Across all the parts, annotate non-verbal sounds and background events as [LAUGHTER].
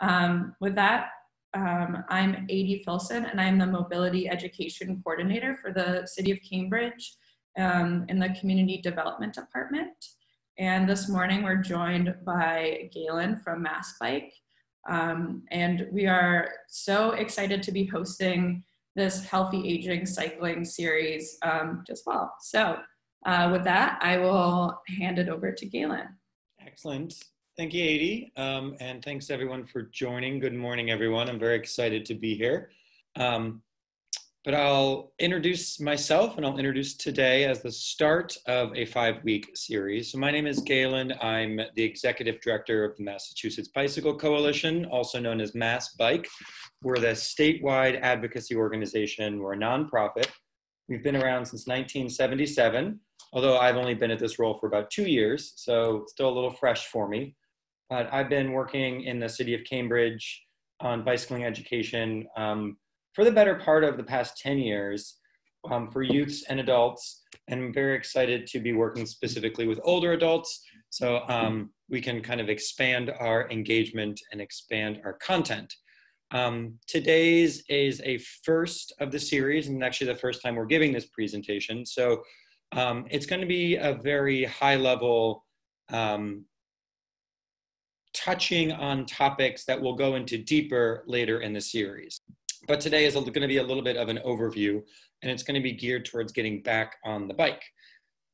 Um, with that, um, I'm Adi Filson and I'm the Mobility Education Coordinator for the City of Cambridge um, in the Community Development Department. And this morning we're joined by Galen from Mass Bike. Um, and we are so excited to be hosting this Healthy Aging Cycling series um, as well. So uh, with that, I will hand it over to Galen. Excellent. Thank you, Adi. Um, and thanks everyone for joining. Good morning, everyone. I'm very excited to be here. Um, but I'll introduce myself and I'll introduce today as the start of a five week series. So, my name is Galen. I'm the executive director of the Massachusetts Bicycle Coalition, also known as Mass Bike. We're the statewide advocacy organization, we're a nonprofit. We've been around since 1977, although I've only been at this role for about two years, so still a little fresh for me. But I've been working in the city of Cambridge on bicycling education. Um, for the better part of the past 10 years um, for youths and adults. And I'm very excited to be working specifically with older adults so um, we can kind of expand our engagement and expand our content. Um, today's is a first of the series and actually the first time we're giving this presentation. So um, it's going to be a very high level um, touching on topics that we'll go into deeper later in the series. But today is going to be a little bit of an overview, and it's going to be geared towards getting back on the bike.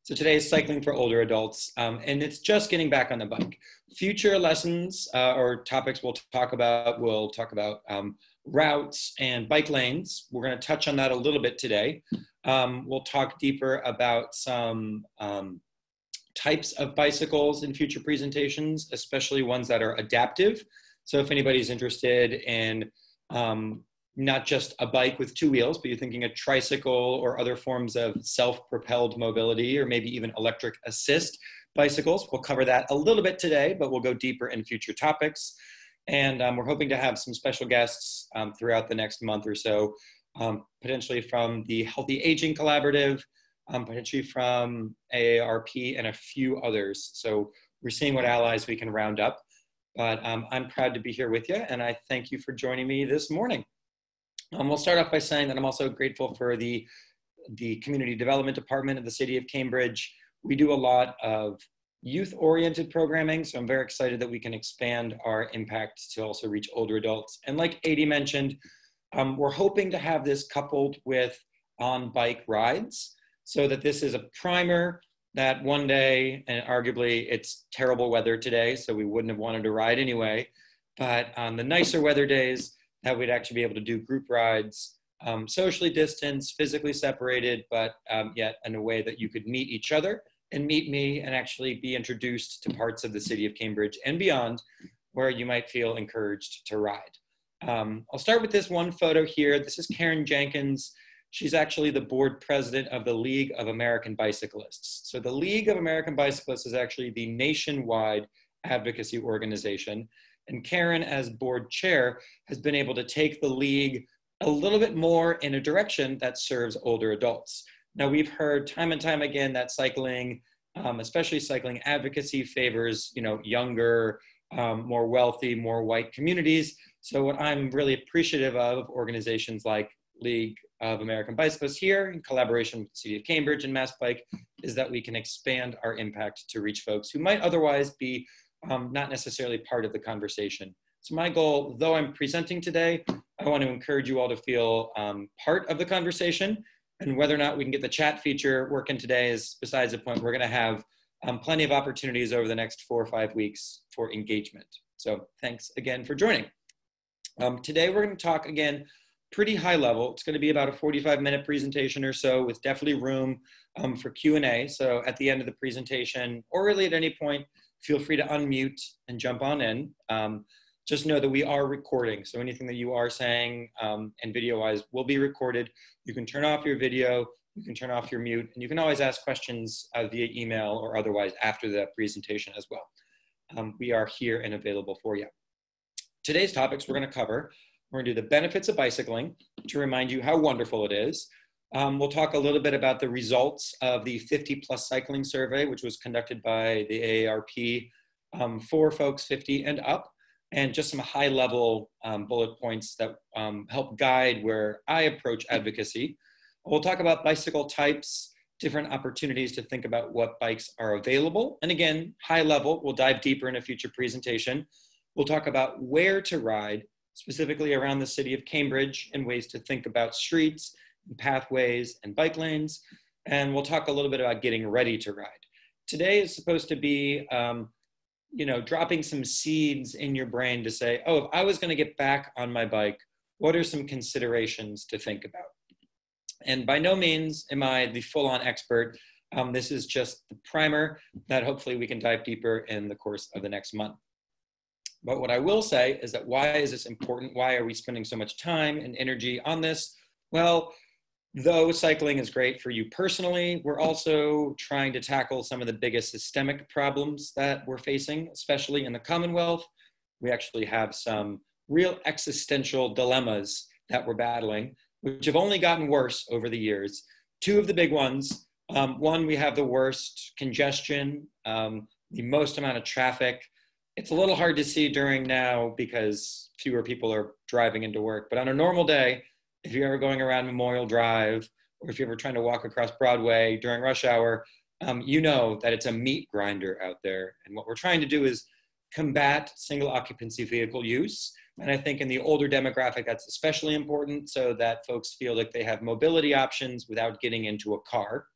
So today is cycling for older adults, um, and it's just getting back on the bike. Future lessons uh, or topics we'll talk about, we'll talk about um, routes and bike lanes. We're going to touch on that a little bit today. Um, we'll talk deeper about some um, types of bicycles in future presentations, especially ones that are adaptive. So if anybody's interested in um, not just a bike with two wheels, but you're thinking a tricycle or other forms of self-propelled mobility, or maybe even electric assist bicycles. We'll cover that a little bit today, but we'll go deeper in future topics. And um, we're hoping to have some special guests um, throughout the next month or so, um, potentially from the Healthy Aging Collaborative, um, potentially from AARP and a few others. So we're seeing what allies we can round up. But um, I'm proud to be here with you, and I thank you for joining me this morning. Um, we'll start off by saying that I'm also grateful for the, the Community Development Department of the City of Cambridge. We do a lot of youth-oriented programming, so I'm very excited that we can expand our impact to also reach older adults. And like Adi mentioned, um, we're hoping to have this coupled with on-bike rides so that this is a primer that one day, and arguably it's terrible weather today, so we wouldn't have wanted to ride anyway, but on the nicer weather days, that we'd actually be able to do group rides, um, socially distanced, physically separated, but um, yet in a way that you could meet each other and meet me and actually be introduced to parts of the city of Cambridge and beyond where you might feel encouraged to ride. Um, I'll start with this one photo here. This is Karen Jenkins. She's actually the board president of the League of American Bicyclists. So the League of American Bicyclists is actually the nationwide advocacy organization. And Karen, as board chair, has been able to take the league a little bit more in a direction that serves older adults. Now, we've heard time and time again that cycling, um, especially cycling advocacy, favors you know younger, um, more wealthy, more white communities. So, what I'm really appreciative of organizations like League of American Bicyclists here, in collaboration with the City of Cambridge and Mass Bike, is that we can expand our impact to reach folks who might otherwise be um, not necessarily part of the conversation. So my goal, though I'm presenting today, I want to encourage you all to feel um, part of the conversation and whether or not we can get the chat feature working today is besides the point. We're going to have um, plenty of opportunities over the next four or five weeks for engagement. So thanks again for joining. Um, today we're going to talk again pretty high level. It's going to be about a 45 minute presentation or so with definitely room um, for Q&A. So at the end of the presentation or really at any point, feel free to unmute and jump on in. Um, just know that we are recording. So anything that you are saying um, and video wise will be recorded. You can turn off your video, you can turn off your mute, and you can always ask questions uh, via email or otherwise after the presentation as well. Um, we are here and available for you. Today's topics we're gonna cover, we're gonna do the benefits of bicycling to remind you how wonderful it is. Um, we'll talk a little bit about the results of the 50 plus cycling survey, which was conducted by the AARP um, for folks 50 and up. and just some high level um, bullet points that um, help guide where I approach advocacy. We'll talk about bicycle types, different opportunities to think about what bikes are available. And again, high level, we'll dive deeper in a future presentation. We'll talk about where to ride, specifically around the city of Cambridge, and ways to think about streets, and pathways, and bike lanes. And we'll talk a little bit about getting ready to ride. Today is supposed to be um, you know, dropping some seeds in your brain to say, oh, if I was going to get back on my bike, what are some considerations to think about? And by no means am I the full on expert. Um, this is just the primer that hopefully we can dive deeper in the course of the next month. But what I will say is that why is this important? Why are we spending so much time and energy on this? Well, though cycling is great for you personally, we're also trying to tackle some of the biggest systemic problems that we're facing, especially in the Commonwealth. We actually have some real existential dilemmas that we're battling, which have only gotten worse over the years. Two of the big ones um, one, we have the worst congestion, um, the most amount of traffic. It's a little hard to see during now because fewer people are driving into work, but on a normal day, if you're ever going around Memorial Drive or if you're ever trying to walk across Broadway during rush hour, um, you know that it's a meat grinder out there. And what we're trying to do is combat single occupancy vehicle use. And I think in the older demographic, that's especially important so that folks feel like they have mobility options without getting into a car.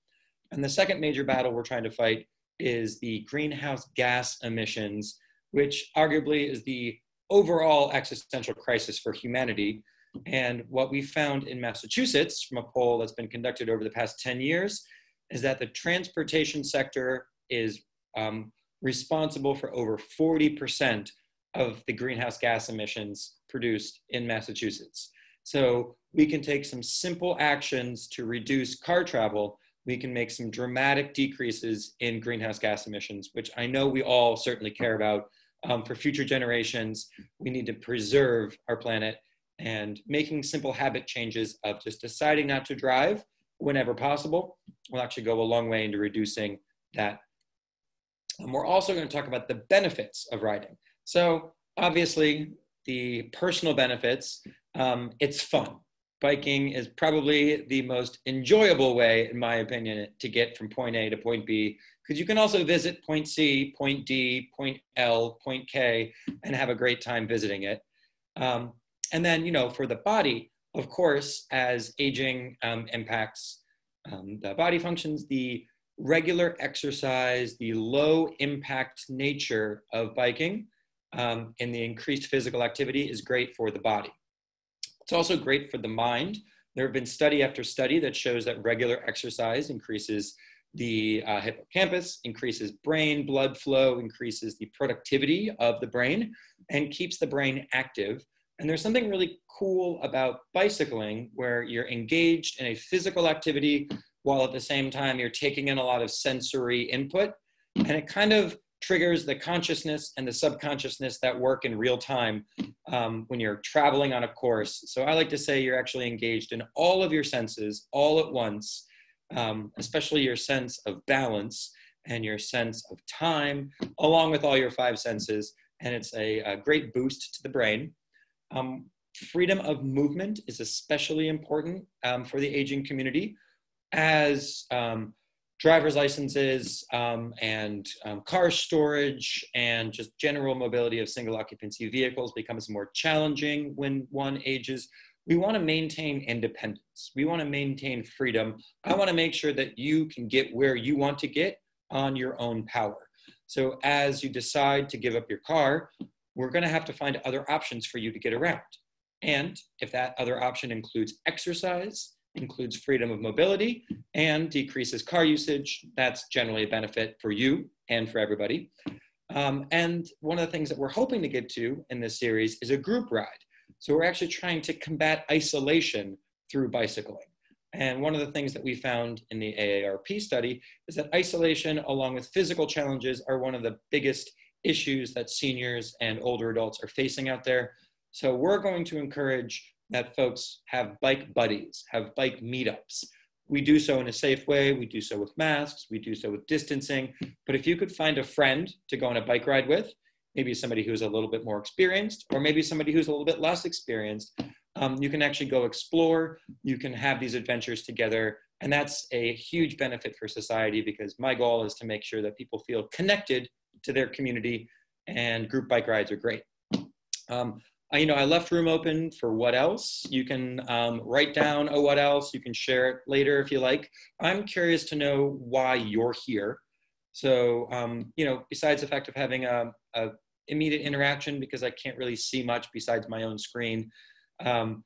And the second major battle we're trying to fight is the greenhouse gas emissions, which arguably is the overall existential crisis for humanity and what we found in Massachusetts from a poll that's been conducted over the past 10 years is that the transportation sector is um, responsible for over 40% of the greenhouse gas emissions produced in Massachusetts. So we can take some simple actions to reduce car travel. We can make some dramatic decreases in greenhouse gas emissions, which I know we all certainly care about. Um, for future generations, we need to preserve our planet and making simple habit changes of just deciding not to drive whenever possible will actually go a long way into reducing that. And we're also going to talk about the benefits of riding. So obviously, the personal benefits, um, it's fun. Biking is probably the most enjoyable way, in my opinion, to get from point A to point B, because you can also visit point C, point D, point L, point K, and have a great time visiting it. Um, and then, you know, for the body, of course, as aging um, impacts um, the body functions, the regular exercise, the low impact nature of biking, um, and the increased physical activity is great for the body. It's also great for the mind. There have been study after study that shows that regular exercise increases the uh, hippocampus, increases brain blood flow, increases the productivity of the brain, and keeps the brain active and there's something really cool about bicycling where you're engaged in a physical activity while at the same time you're taking in a lot of sensory input. And it kind of triggers the consciousness and the subconsciousness that work in real time um, when you're traveling on a course. So I like to say you're actually engaged in all of your senses all at once, um, especially your sense of balance and your sense of time, along with all your five senses. And it's a, a great boost to the brain. Um, freedom of movement is especially important um, for the aging community as um, driver's licenses um, and um, car storage and just general mobility of single occupancy vehicles becomes more challenging when one ages. We want to maintain independence. We want to maintain freedom. I want to make sure that you can get where you want to get on your own power. So as you decide to give up your car, we're going to have to find other options for you to get around. And if that other option includes exercise, includes freedom of mobility, and decreases car usage, that's generally a benefit for you and for everybody. Um, and one of the things that we're hoping to get to in this series is a group ride. So we're actually trying to combat isolation through bicycling. And one of the things that we found in the AARP study is that isolation, along with physical challenges, are one of the biggest issues that seniors and older adults are facing out there. So we're going to encourage that folks have bike buddies, have bike meetups. We do so in a safe way. We do so with masks. We do so with distancing. But if you could find a friend to go on a bike ride with, maybe somebody who's a little bit more experienced, or maybe somebody who's a little bit less experienced. Um, you can actually go explore, you can have these adventures together. And that's a huge benefit for society because my goal is to make sure that people feel connected to their community and group bike rides are great. Um, you know, I left room open for what else. You can um, write down, oh, what else? You can share it later if you like. I'm curious to know why you're here. So, um, you know, besides the fact of having a, a, immediate interaction because I can't really see much besides my own screen. Um,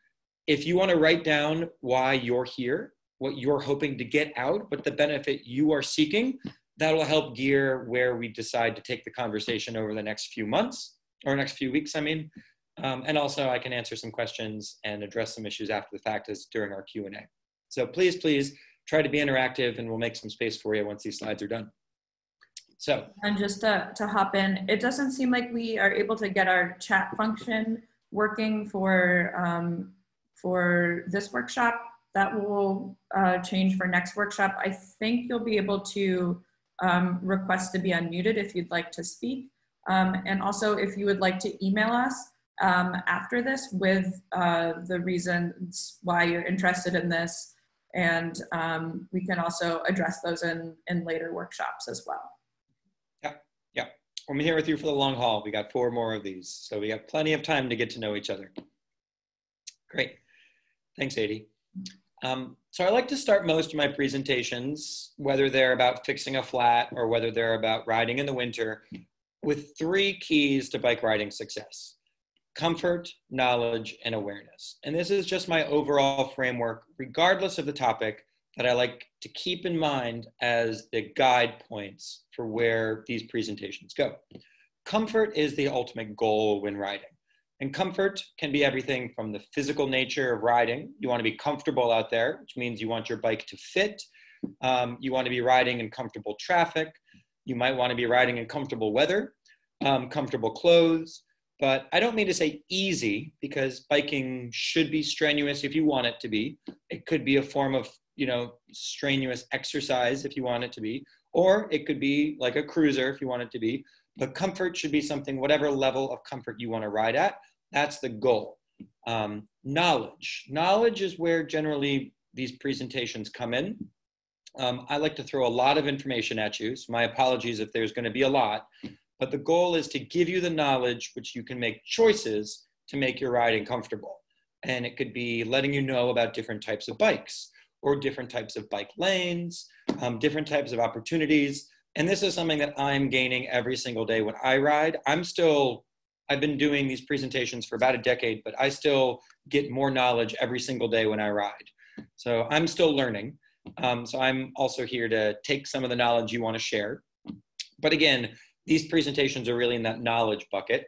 if you want to write down why you're here, what you're hoping to get out, what the benefit you are seeking, that'll help gear where we decide to take the conversation over the next few months or next few weeks, I mean. Um, and also I can answer some questions and address some issues after the fact as during our Q&A. So please, please try to be interactive and we'll make some space for you once these slides are done. So. And just to, to hop in, it doesn't seem like we are able to get our chat function working for, um, for this workshop. That will uh, change for next workshop. I think you'll be able to um, request to be unmuted if you'd like to speak. Um, and also if you would like to email us um, after this with uh, the reasons why you're interested in this. And um, we can also address those in, in later workshops as well. Yeah, yeah. I'm here with you for the long haul. We got four more of these. So we have plenty of time to get to know each other. Great. Thanks, Adi. Um, so I like to start most of my presentations, whether they're about fixing a flat or whether they're about riding in the winter, with three keys to bike riding success comfort, knowledge, and awareness. And this is just my overall framework, regardless of the topic, that I like to keep in mind as the guide points for where these presentations go. Comfort is the ultimate goal when riding. And comfort can be everything from the physical nature of riding. You want to be comfortable out there, which means you want your bike to fit. Um, you want to be riding in comfortable traffic. You might want to be riding in comfortable weather, um, comfortable clothes. But I don't mean to say easy because biking should be strenuous if you want it to be. It could be a form of, you know, strenuous exercise if you want it to be, or it could be like a cruiser if you want it to be. But comfort should be something, whatever level of comfort you want to ride at, that's the goal. Um, knowledge. Knowledge is where generally these presentations come in. Um, I like to throw a lot of information at you, so my apologies if there's going to be a lot, but the goal is to give you the knowledge which you can make choices to make your riding comfortable. And it could be letting you know about different types of bikes or different types of bike lanes, um, different types of opportunities. And this is something that I'm gaining every single day when I ride. I'm still, I've been doing these presentations for about a decade, but I still get more knowledge every single day when I ride. So I'm still learning. Um, so I'm also here to take some of the knowledge you want to share. But again, these presentations are really in that knowledge bucket.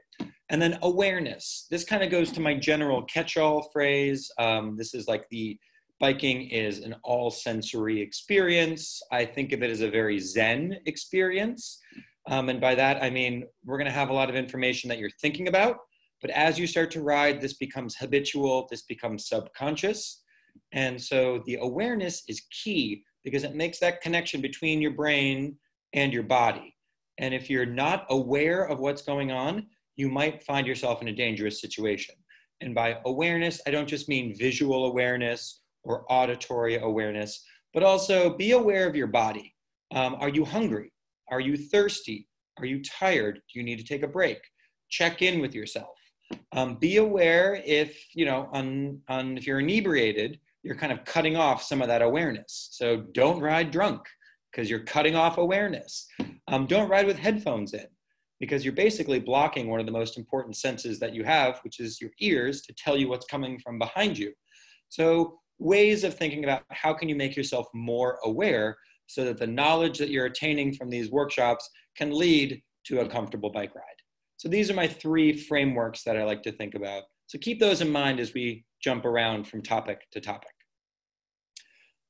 And then awareness. This kind of goes to my general catch-all phrase. Um, this is like the biking is an all sensory experience. I think of it as a very Zen experience. Um, and by that, I mean, we're going to have a lot of information that you're thinking about. But as you start to ride, this becomes habitual, this becomes subconscious. And so the awareness is key because it makes that connection between your brain and your body. And if you're not aware of what's going on, you might find yourself in a dangerous situation. And by awareness, I don't just mean visual awareness or auditory awareness, but also be aware of your body. Um, are you hungry? Are you thirsty? Are you tired? Do you need to take a break? Check in with yourself. Um, be aware if you know on, on if you're inebriated you're kind of cutting off some of that awareness. So don't ride drunk because you're cutting off awareness. Um, don't ride with headphones in because you're basically blocking one of the most important senses that you have, which is your ears, to tell you what's coming from behind you. So ways of thinking about how can you make yourself more aware so that the knowledge that you're attaining from these workshops can lead to a comfortable bike ride. So these are my three frameworks that I like to think about. So keep those in mind as we jump around from topic to topic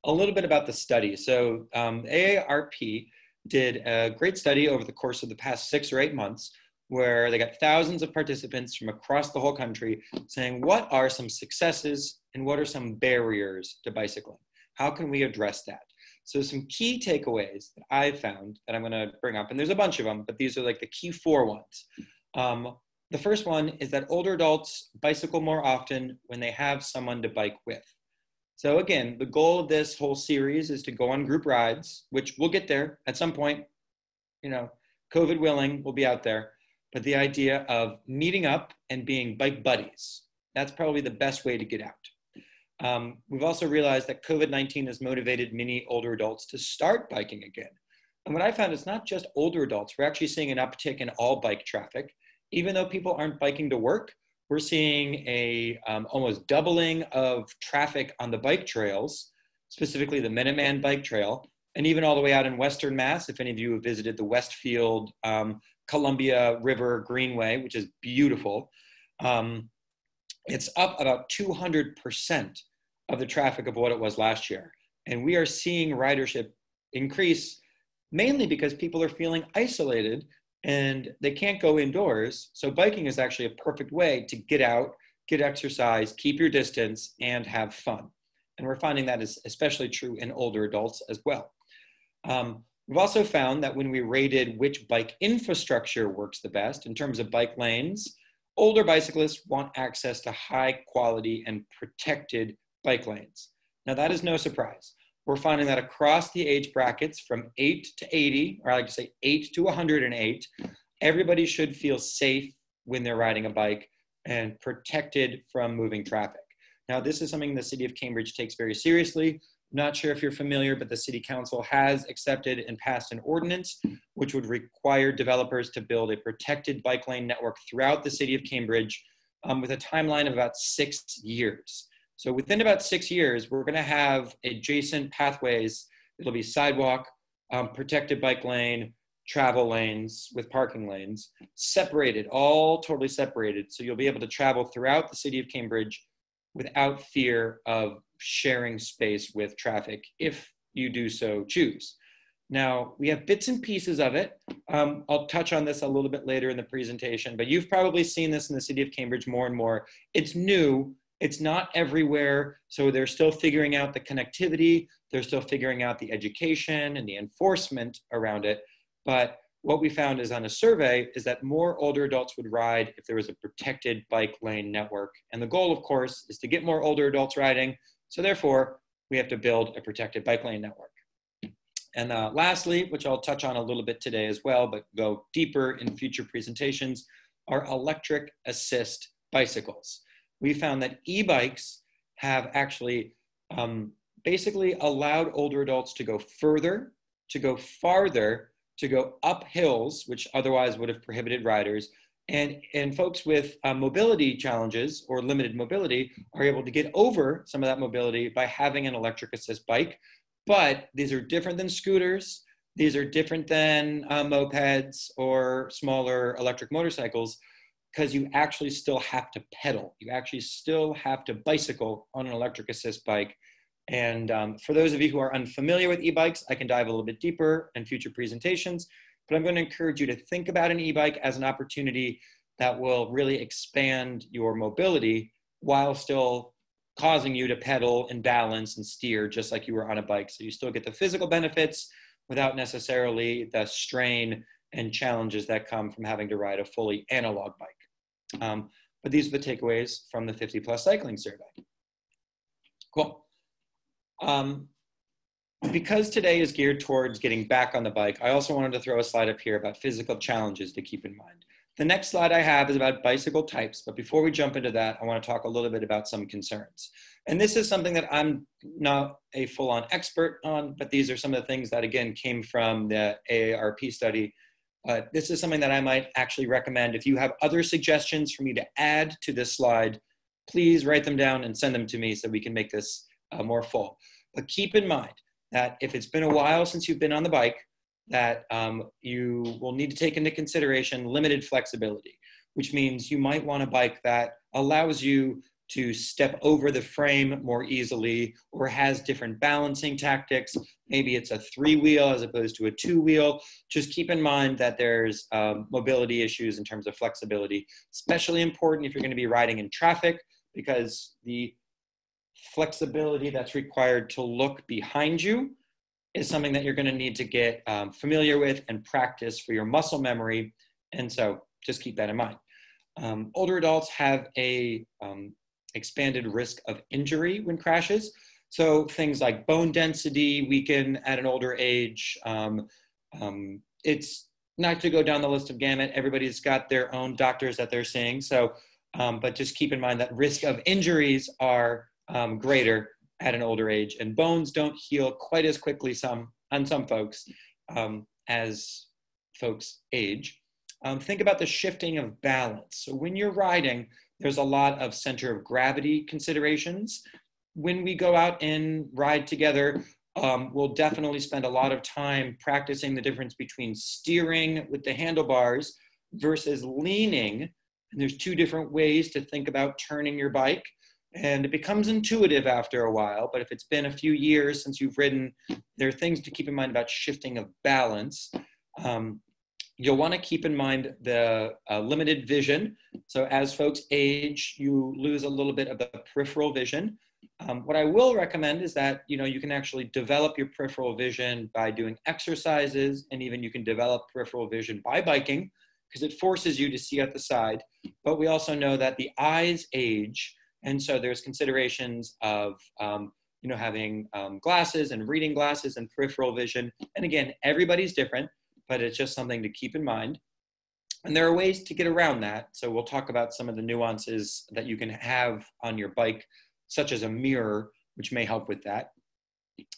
a little bit about the study. So um, AARP did a great study over the course of the past six or eight months where they got thousands of participants from across the whole country saying what are some successes and what are some barriers to bicycling? How can we address that? So some key takeaways that I found that I'm going to bring up, and there's a bunch of them, but these are like the key four ones. Um, the first one is that older adults bicycle more often when they have someone to bike with. So again, the goal of this whole series is to go on group rides, which we'll get there at some point. You know, COVID willing, we'll be out there. But the idea of meeting up and being bike buddies, that's probably the best way to get out. Um, we've also realized that COVID 19 has motivated many older adults to start biking again. And what I found is not just older adults, we're actually seeing an uptick in all bike traffic. Even though people aren't biking to work, we're seeing a um, almost doubling of traffic on the bike trails, specifically the Minuteman Bike Trail, and even all the way out in Western Mass. If any of you have visited the Westfield um, Columbia River Greenway, which is beautiful, um, it's up about 200% of the traffic of what it was last year. And we are seeing ridership increase mainly because people are feeling isolated and they can't go indoors. So biking is actually a perfect way to get out, get exercise, keep your distance, and have fun. And we're finding that is especially true in older adults as well. Um, we've also found that when we rated which bike infrastructure works the best in terms of bike lanes, older bicyclists want access to high quality and protected bike lanes. Now, that is no surprise we're finding that across the age brackets from 8 to 80, or I like to say 8 to 108, everybody should feel safe when they're riding a bike and protected from moving traffic. Now, this is something the City of Cambridge takes very seriously. Not sure if you're familiar, but the City Council has accepted and passed an ordinance which would require developers to build a protected bike lane network throughout the City of Cambridge um, with a timeline of about six years. So within about six years, we're going to have adjacent pathways. It'll be sidewalk, um, protected bike lane, travel lanes with parking lanes, separated, all totally separated. So you'll be able to travel throughout the city of Cambridge without fear of sharing space with traffic if you do so choose. Now, we have bits and pieces of it. Um, I'll touch on this a little bit later in the presentation, but you've probably seen this in the city of Cambridge more and more. It's new, it's not everywhere. So they're still figuring out the connectivity, they're still figuring out the education and the enforcement around it. But what we found is on a survey is that more older adults would ride if there was a protected bike lane network. And the goal, of course, is to get more older adults riding. So therefore, we have to build a protected bike lane network. And uh, lastly, which I'll touch on a little bit today as well, but go deeper in future presentations, are electric assist bicycles we found that e-bikes have actually um, basically allowed older adults to go further, to go farther, to go up hills, which otherwise would have prohibited riders. And, and folks with uh, mobility challenges or limited mobility are able to get over some of that mobility by having an electric assist bike. But these are different than scooters. These are different than uh, mopeds or smaller electric motorcycles because you actually still have to pedal. You actually still have to bicycle on an electric assist bike. And um, for those of you who are unfamiliar with e-bikes, I can dive a little bit deeper in future presentations, but I'm going to encourage you to think about an e-bike as an opportunity that will really expand your mobility while still causing you to pedal and balance and steer just like you were on a bike. So you still get the physical benefits without necessarily the strain and challenges that come from having to ride a fully analog bike. Um, but these are the takeaways from the 50 plus cycling survey. Cool. Um, because today is geared towards getting back on the bike, I also wanted to throw a slide up here about physical challenges to keep in mind. The next slide I have is about bicycle types, but before we jump into that, I want to talk a little bit about some concerns. And this is something that I'm not a full-on expert on, but these are some of the things that, again, came from the AARP study uh, this is something that I might actually recommend. If you have other suggestions for me to add to this slide, please write them down and send them to me so we can make this uh, more full. But keep in mind that if it's been a while since you've been on the bike, that um, you will need to take into consideration limited flexibility, which means you might want a bike that allows you to step over the frame more easily or has different balancing tactics. Maybe it's a three wheel as opposed to a two wheel. Just keep in mind that there's um, mobility issues in terms of flexibility, especially important if you're going to be riding in traffic because the flexibility that's required to look behind you is something that you're going to need to get um, familiar with and practice for your muscle memory. And so just keep that in mind. Um, older adults have a um, expanded risk of injury when crashes. So things like bone density weaken at an older age. Um, um, it's not to go down the list of gamut. Everybody's got their own doctors that they're seeing. So, um, but just keep in mind that risk of injuries are um, greater at an older age, and bones don't heal quite as quickly some on some folks um, as folks age. Um, think about the shifting of balance. So when you're riding, there's a lot of center of gravity considerations when we go out and ride together, um, we'll definitely spend a lot of time practicing the difference between steering with the handlebars versus leaning. And there's two different ways to think about turning your bike. And it becomes intuitive after a while, but if it's been a few years since you've ridden, there are things to keep in mind about shifting of balance. Um, you'll want to keep in mind the uh, limited vision. So as folks age, you lose a little bit of the peripheral vision. Um, what I will recommend is that you know you can actually develop your peripheral vision by doing exercises, and even you can develop peripheral vision by biking because it forces you to see at the side. But we also know that the eyes age, and so there's considerations of um, you know having um, glasses and reading glasses and peripheral vision. And again, everybody's different, but it's just something to keep in mind. And there are ways to get around that. So we'll talk about some of the nuances that you can have on your bike such as a mirror, which may help with that.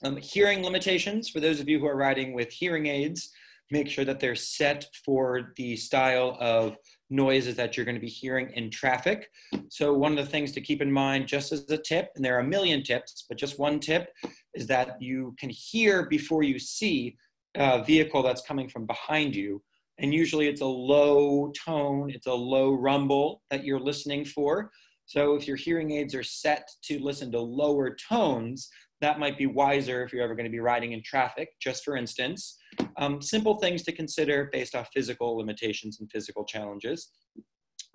Um, hearing limitations, for those of you who are riding with hearing aids, make sure that they're set for the style of noises that you're going to be hearing in traffic. So one of the things to keep in mind, just as a tip, and there are a million tips, but just one tip is that you can hear before you see a vehicle that's coming from behind you. And usually it's a low tone, it's a low rumble that you're listening for. So if your hearing aids are set to listen to lower tones, that might be wiser if you're ever going to be riding in traffic, just for instance. Um, simple things to consider based off physical limitations and physical challenges.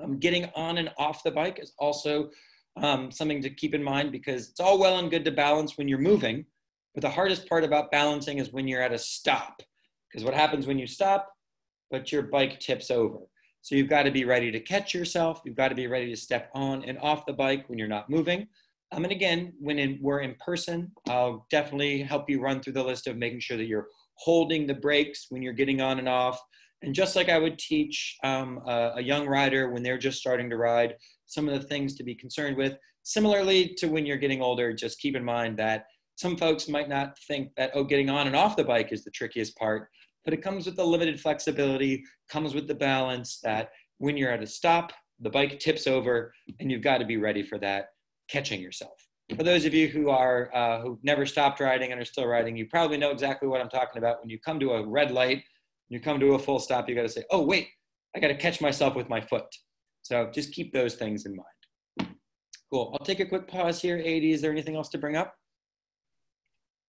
Um, getting on and off the bike is also um, something to keep in mind because it's all well and good to balance when you're moving, but the hardest part about balancing is when you're at a stop. Because what happens when you stop, but your bike tips over. So you've got to be ready to catch yourself. You've got to be ready to step on and off the bike when you're not moving. Um, and again, when in, we're in person, I'll definitely help you run through the list of making sure that you're holding the brakes when you're getting on and off. And just like I would teach um, a, a young rider when they're just starting to ride, some of the things to be concerned with. Similarly to when you're getting older, just keep in mind that some folks might not think that, oh, getting on and off the bike is the trickiest part but it comes with the limited flexibility, comes with the balance that when you're at a stop, the bike tips over, and you've got to be ready for that catching yourself. For those of you who are uh, who never stopped riding and are still riding, you probably know exactly what I'm talking about. When you come to a red light, you come to a full stop, you got to say, "Oh wait, I got to catch myself with my foot." So just keep those things in mind. Cool. I'll take a quick pause here. Adi, is there anything else to bring up?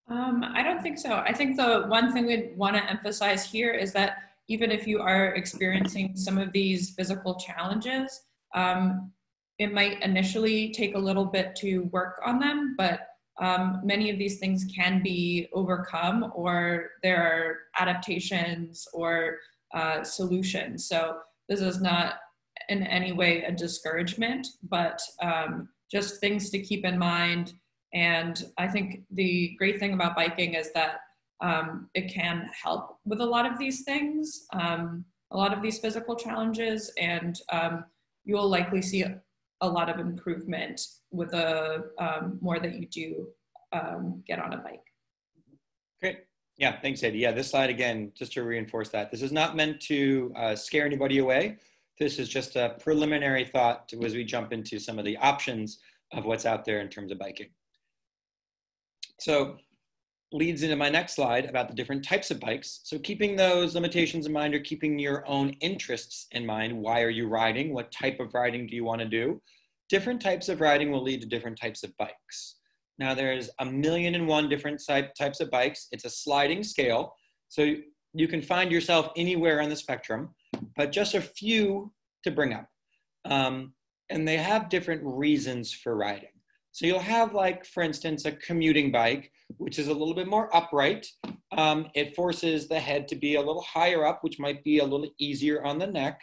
Um, I don't think so. I think the one thing we'd want to emphasize here is that even if you are experiencing some of these physical challenges, um, it might initially take a little bit to work on them, but um, many of these things can be overcome or there are adaptations or uh, solutions. So this is not in any way a discouragement, but um, just things to keep in mind and I think the great thing about biking is that um, it can help with a lot of these things, um, a lot of these physical challenges, and um, you will likely see a, lot of improvement with the um, more that you do um, get on a bike. Great. Yeah, thanks, Adi. Yeah, this slide again, just to reinforce that, this is not meant to uh, scare anybody away. This is just a preliminary thought as we jump into some of the options of what's out there in terms of biking. So leads into my next slide about the different types of bikes. So keeping those limitations in mind or keeping your own interests in mind. Why are you riding? What type of riding do you want to do? Different types of riding will lead to different types of bikes. Now there's a million and one different types of bikes. It's a sliding scale. So you can find yourself anywhere on the spectrum, but just a few to bring up. Um, and they have different reasons for riding. So you'll have like, for instance, a commuting bike, which is a little bit more upright. Um, it forces the head to be a little higher up, which might be a little easier on the neck.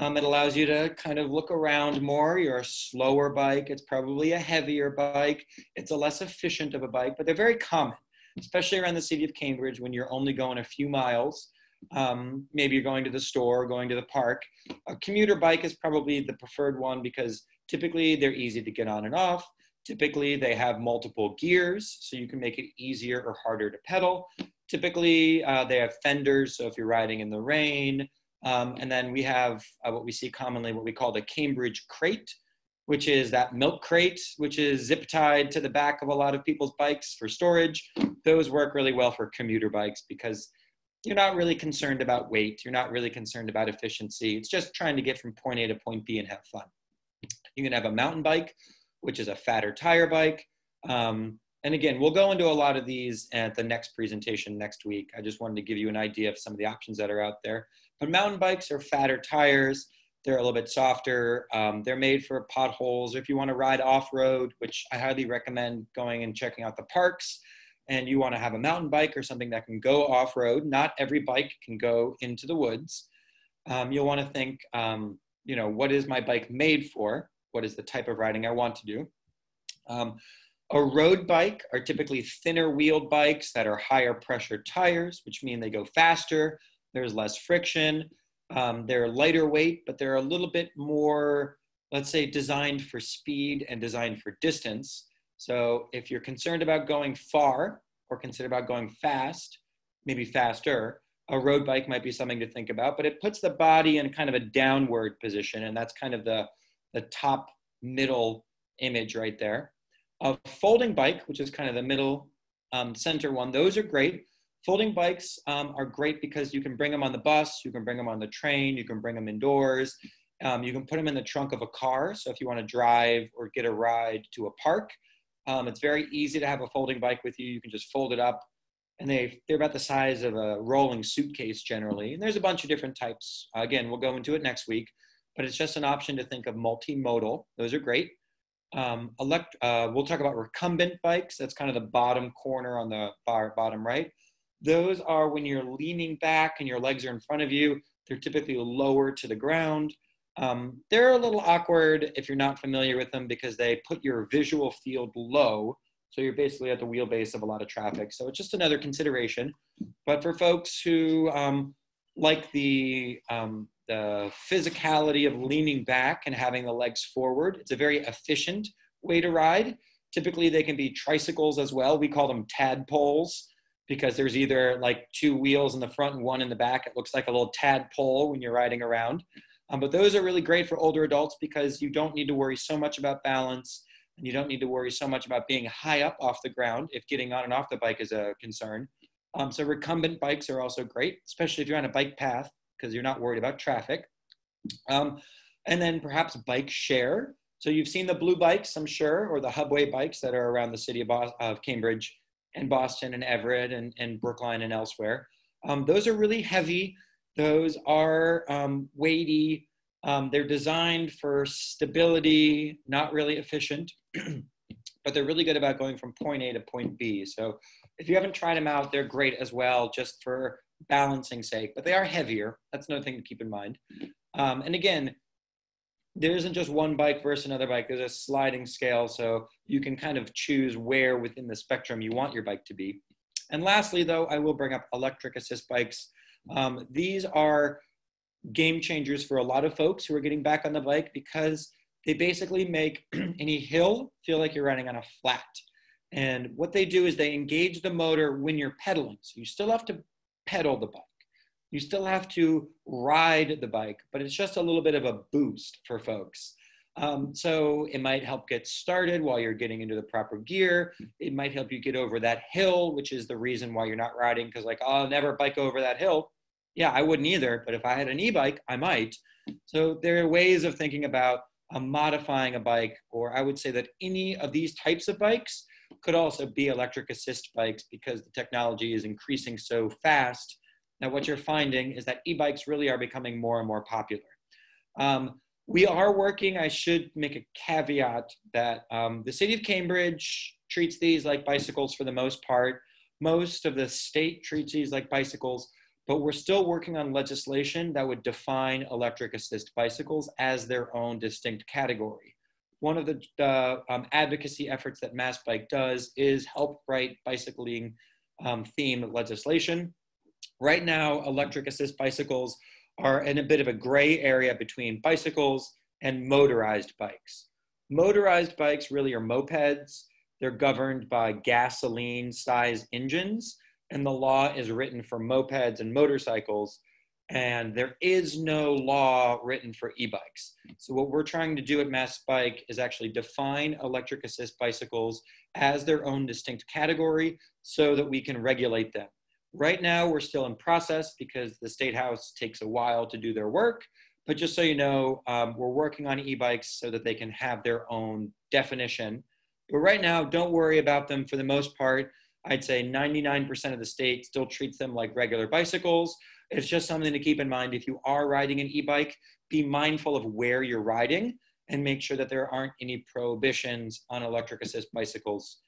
Um, it allows you to kind of look around more. You're a slower bike. It's probably a heavier bike. It's a less efficient of a bike, but they're very common, especially around the city of Cambridge when you're only going a few miles. Um, maybe you're going to the store, going to the park. A commuter bike is probably the preferred one because typically they're easy to get on and off. Typically, they have multiple gears, so you can make it easier or harder to pedal. Typically, uh, they have fenders, so if you're riding in the rain. Um, and then we have uh, what we see commonly, what we call the Cambridge crate, which is that milk crate, which is zip tied to the back of a lot of people's bikes for storage. Those work really well for commuter bikes because you're not really concerned about weight. You're not really concerned about efficiency. It's just trying to get from point A to point B and have fun. You can have a mountain bike, which is a fatter tire bike. Um, and again, we'll go into a lot of these at the next presentation next week. I just wanted to give you an idea of some of the options that are out there. But mountain bikes are fatter tires. They're a little bit softer. Um, they're made for potholes. If you want to ride off road, which I highly recommend going and checking out the parks, and you want to have a mountain bike or something that can go off road, not every bike can go into the woods. Um, you'll want to think, um, you know, what is my bike made for? What is the type of riding I want to do? Um, a road bike are typically thinner wheeled bikes that are higher pressure tires, which mean they go faster, there's less friction. Um, they're lighter weight, but they're a little bit more, let's say, designed for speed and designed for distance. So if you're concerned about going far or concerned about going fast, maybe faster, a road bike might be something to think about, but it puts the body in kind of a downward position, and that's kind of the, the top middle image right there. A folding bike, which is kind of the middle um, center one, those are great. Folding bikes um, are great because you can bring them on the bus, you can bring them on the train, you can bring them indoors, um, you can put them in the trunk of a car. So if you want to drive or get a ride to a park, um, it's very easy to have a folding bike with you. You can just fold it up, and they they're about the size of a rolling suitcase generally. And there's a bunch of different types. Again, we'll go into it next week, but it's just an option to think of multimodal. Those are great. Um, elect, uh, we'll talk about recumbent bikes. That's kind of the bottom corner on the bar, bottom right. Those are when you're leaning back and your legs are in front of you. They're typically lower to the ground. Um, they're a little awkward if you're not familiar with them because they put your visual field low. So you're basically at the wheelbase of a lot of traffic. So it's just another consideration. But for folks who um, like the, um, the physicality of leaning back and having the legs forward, it's a very efficient way to ride. Typically, they can be tricycles as well. We call them tadpoles because there's either like two wheels in the front and one in the back. It looks like a little tadpole when you're riding around. Um, but those are really great for older adults because you don't need to worry so much about balance and you don't need to worry so much about being high up off the ground if getting on and off the bike is a concern. Um, so recumbent bikes are also great, especially if you're on a bike path because you're not worried about traffic. Um, and then perhaps bike share. So you've seen the blue bikes, I'm sure, or the Hubway bikes that are around the city of, of Cambridge and Boston and Everett and, and Brookline and elsewhere. Um, those are really heavy. Those are um, weighty. Um, they're designed for stability, not really efficient, [CLEARS THROAT] but they're really good about going from point A to point B. So if you haven't tried them out, they're great as well, just for balancing sake. But they are heavier. That's another thing to keep in mind. Um, and again, there isn't just one bike versus another bike. There's a sliding scale, so you can kind of choose where within the spectrum you want your bike to be. And lastly, though, I will bring up electric assist bikes. Um, these are game changers for a lot of folks who are getting back on the bike because they basically make [CLEARS THROAT] any hill feel like you're riding on a flat. And what they do is they engage the motor when you're pedaling. So you still have to pedal the bike. You still have to ride the bike, but it's just a little bit of a boost for folks. Um, so it might help get started while you're getting into the proper gear. It might help you get over that hill, which is the reason why you're not riding because like, oh, I'll never bike over that hill. Yeah, I wouldn't either, but if I had an e-bike, I might. So there are ways of thinking about uh, modifying a bike, or I would say that any of these types of bikes could also be electric assist bikes because the technology is increasing so fast that what you're finding is that e-bikes really are becoming more and more popular. Um, we are working, I should make a caveat that um, the city of Cambridge treats these like bicycles for the most part. Most of the state treats these like bicycles, but we're still working on legislation that would define electric assist bicycles as their own distinct category. One of the uh, um, advocacy efforts that Mass Bike does is help write bicycling um, themed legislation. Right now, electric assist bicycles are in a bit of a gray area between bicycles and motorized bikes. Motorized bikes really are mopeds. They're governed by gasoline size engines, and the law is written for mopeds and motorcycles. And there is no law written for e bikes. So, what we're trying to do at Mass Bike is actually define electric assist bicycles as their own distinct category so that we can regulate them. Right now, we're still in process because the State House takes a while to do their work. But just so you know, um, we're working on e-bikes so that they can have their own definition. But right now, don't worry about them. For the most part, I'd say 99% of the state still treats them like regular bicycles. It's just something to keep in mind. If you are riding an e-bike, be mindful of where you're riding and make sure that there aren't any prohibitions on electric assist bicycles.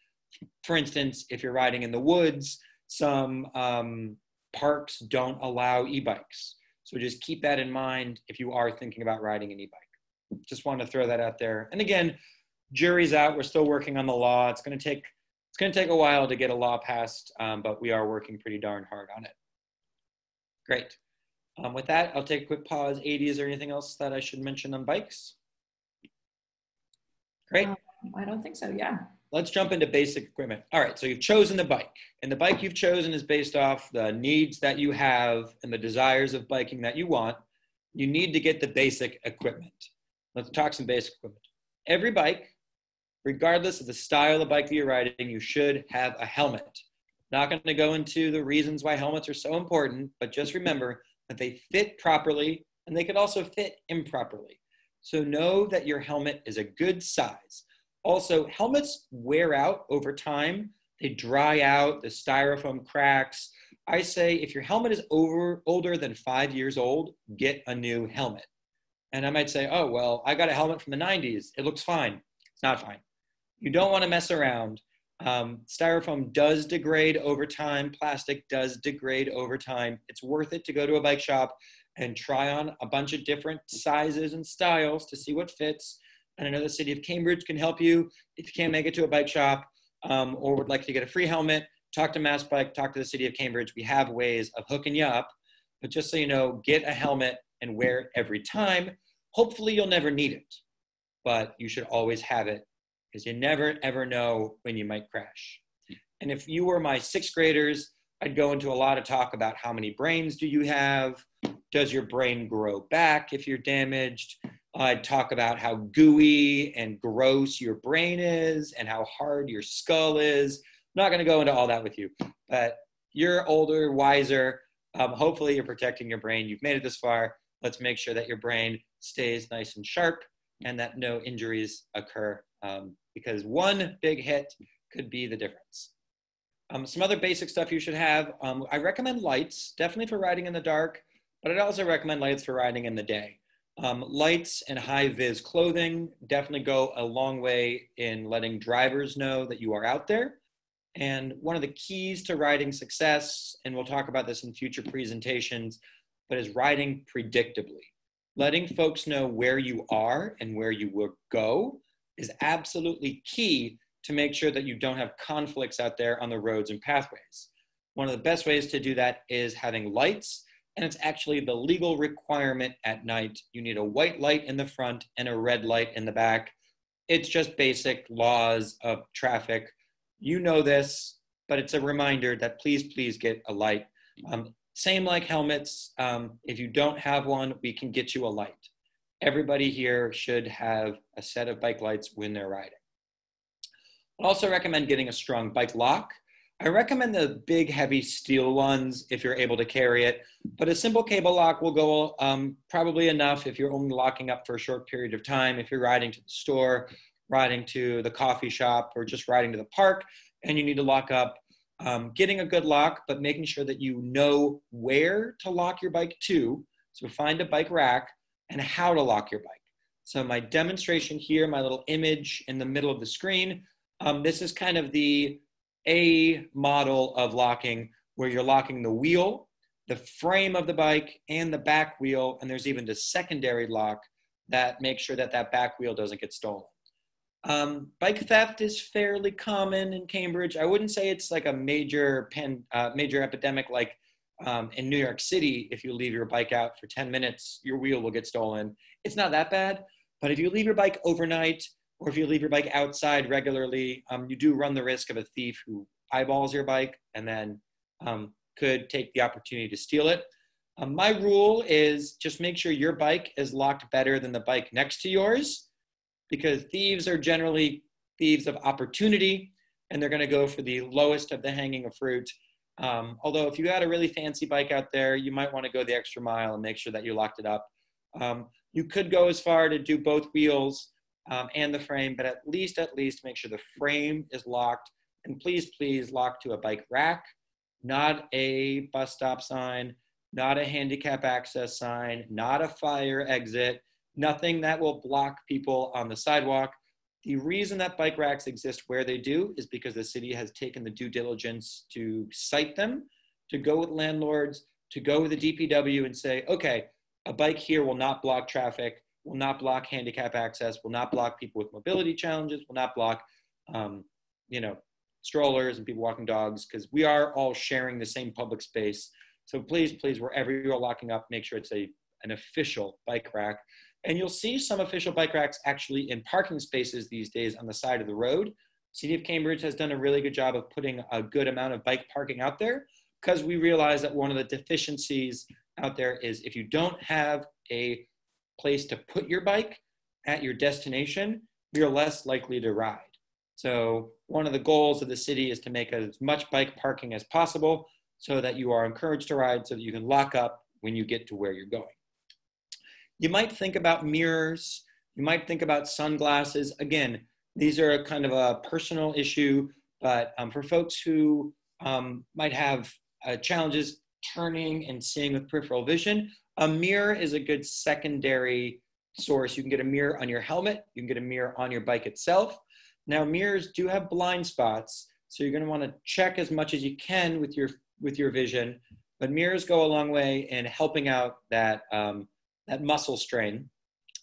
For instance, if you're riding in the woods, some um, parks don't allow e-bikes. So just keep that in mind if you are thinking about riding an e-bike. Just want to throw that out there. And again, jury's out. We're still working on the law. It's going to take it's going to take a while to get a law passed, um, but we are working pretty darn hard on it. Great. Um, with that, I'll take a quick pause. Adi, is there anything else that I should mention on bikes? Great. Um, I don't think so, yeah. Let's jump into basic equipment. All right, so you've chosen the bike, and the bike you've chosen is based off the needs that you have and the desires of biking that you want. You need to get the basic equipment. Let's talk some basic equipment. Every bike, regardless of the style of bike that you're riding, you should have a helmet. Not going to go into the reasons why helmets are so important, but just remember that they fit properly and they could also fit improperly. So know that your helmet is a good size. Also, helmets wear out over time. They dry out, the styrofoam cracks. I say if your helmet is over older than five years old, get a new helmet. And I might say, oh, well, I got a helmet from the 90s. It looks fine. It's not fine. You don't want to mess around. Um, styrofoam does degrade over time. Plastic does degrade over time. It's worth it to go to a bike shop and try on a bunch of different sizes and styles to see what fits. And I know the city of Cambridge can help you if you can't make it to a bike shop um, or would like to get a free helmet. Talk to Mass Bike, talk to the city of Cambridge. We have ways of hooking you up. But just so you know, get a helmet and wear it every time. Hopefully, you'll never need it, but you should always have it because you never ever know when you might crash. And if you were my sixth graders, I'd go into a lot of talk about how many brains do you have? Does your brain grow back if you're damaged? I'd talk about how gooey and gross your brain is and how hard your skull is. I'm not going to go into all that with you, but you're older, wiser. Um, hopefully, you're protecting your brain. You've made it this far. Let's make sure that your brain stays nice and sharp and that no injuries occur um, because one big hit could be the difference. Um, some other basic stuff you should have. Um, I recommend lights, definitely for riding in the dark, but I'd also recommend lights for riding in the day. Um, lights and high vis clothing definitely go a long way in letting drivers know that you are out there. And one of the keys to riding success, and we'll talk about this in future presentations, but is riding predictably. Letting folks know where you are and where you will go is absolutely key to make sure that you don't have conflicts out there on the roads and pathways. One of the best ways to do that is having lights, and it's actually the legal requirement at night. You need a white light in the front and a red light in the back. It's just basic laws of traffic. You know this, but it's a reminder that please, please get a light. Um, same like helmets. Um, if you don't have one, we can get you a light everybody here should have a set of bike lights when they're riding. I also recommend getting a strong bike lock. I recommend the big, heavy steel ones if you're able to carry it, but a simple cable lock will go um, probably enough if you're only locking up for a short period of time. If you're riding to the store, riding to the coffee shop, or just riding to the park, and you need to lock up, um, getting a good lock, but making sure that you know where to lock your bike to. So find a bike rack and how to lock your bike. So my demonstration here, my little image in the middle of the screen, um, this is kind of the A model of locking where you're locking the wheel the frame of the bike and the back wheel, and there's even the secondary lock that makes sure that that back wheel doesn't get stolen. Um, bike theft is fairly common in Cambridge. I wouldn't say it's like a major pan, uh, major epidemic like um, in New York City. If you leave your bike out for 10 minutes, your wheel will get stolen. It's not that bad. But if you leave your bike overnight or if you leave your bike outside regularly, um, you do run the risk of a thief who eyeballs your bike and then um, could take the opportunity to steal it. Um, my rule is just make sure your bike is locked better than the bike next to yours because thieves are generally thieves of opportunity and they're going to go for the lowest of the hanging of fruit. Um, although, if you got a really fancy bike out there, you might want to go the extra mile and make sure that you locked it up. Um, you could go as far to do both wheels um, and the frame, but at least, at least make sure the frame is locked. And please, please lock to a bike rack, not a bus stop sign, not a handicap access sign, not a fire exit, nothing that will block people on the sidewalk. The reason that bike racks exist where they do is because the city has taken the due diligence to site them, to go with landlords, to go with the DPW and say, okay, a bike here will not block traffic, will not block handicap access, will not block people with mobility challenges, will not block, um, you know, strollers and people walking dogs, because we are all sharing the same public space. So please, please, wherever you're locking up, make sure it's a an official bike rack. And you'll see some official bike racks actually in parking spaces these days on the side of the road. City of Cambridge has done a really good job of putting a good amount of bike parking out there because we realize that one of the deficiencies out there is if you don't have a place to put your bike at your destination, you're less likely to ride. So one of the goals of the city is to make as much bike parking as possible so that you are encouraged to ride so that you can lock up when you get to where you're going. You might think about mirrors, you might think about sunglasses. Again, these are a kind of a personal issue, but um, for folks who um, might have uh, challenges turning and seeing with peripheral vision, a mirror is a good secondary source. You can get a mirror on your helmet, you can get a mirror on your bike itself. Now, mirrors do have blind spots, so you're going to want to check as much as you can with your with your vision. But mirrors go a long way in helping out that um, that muscle strain.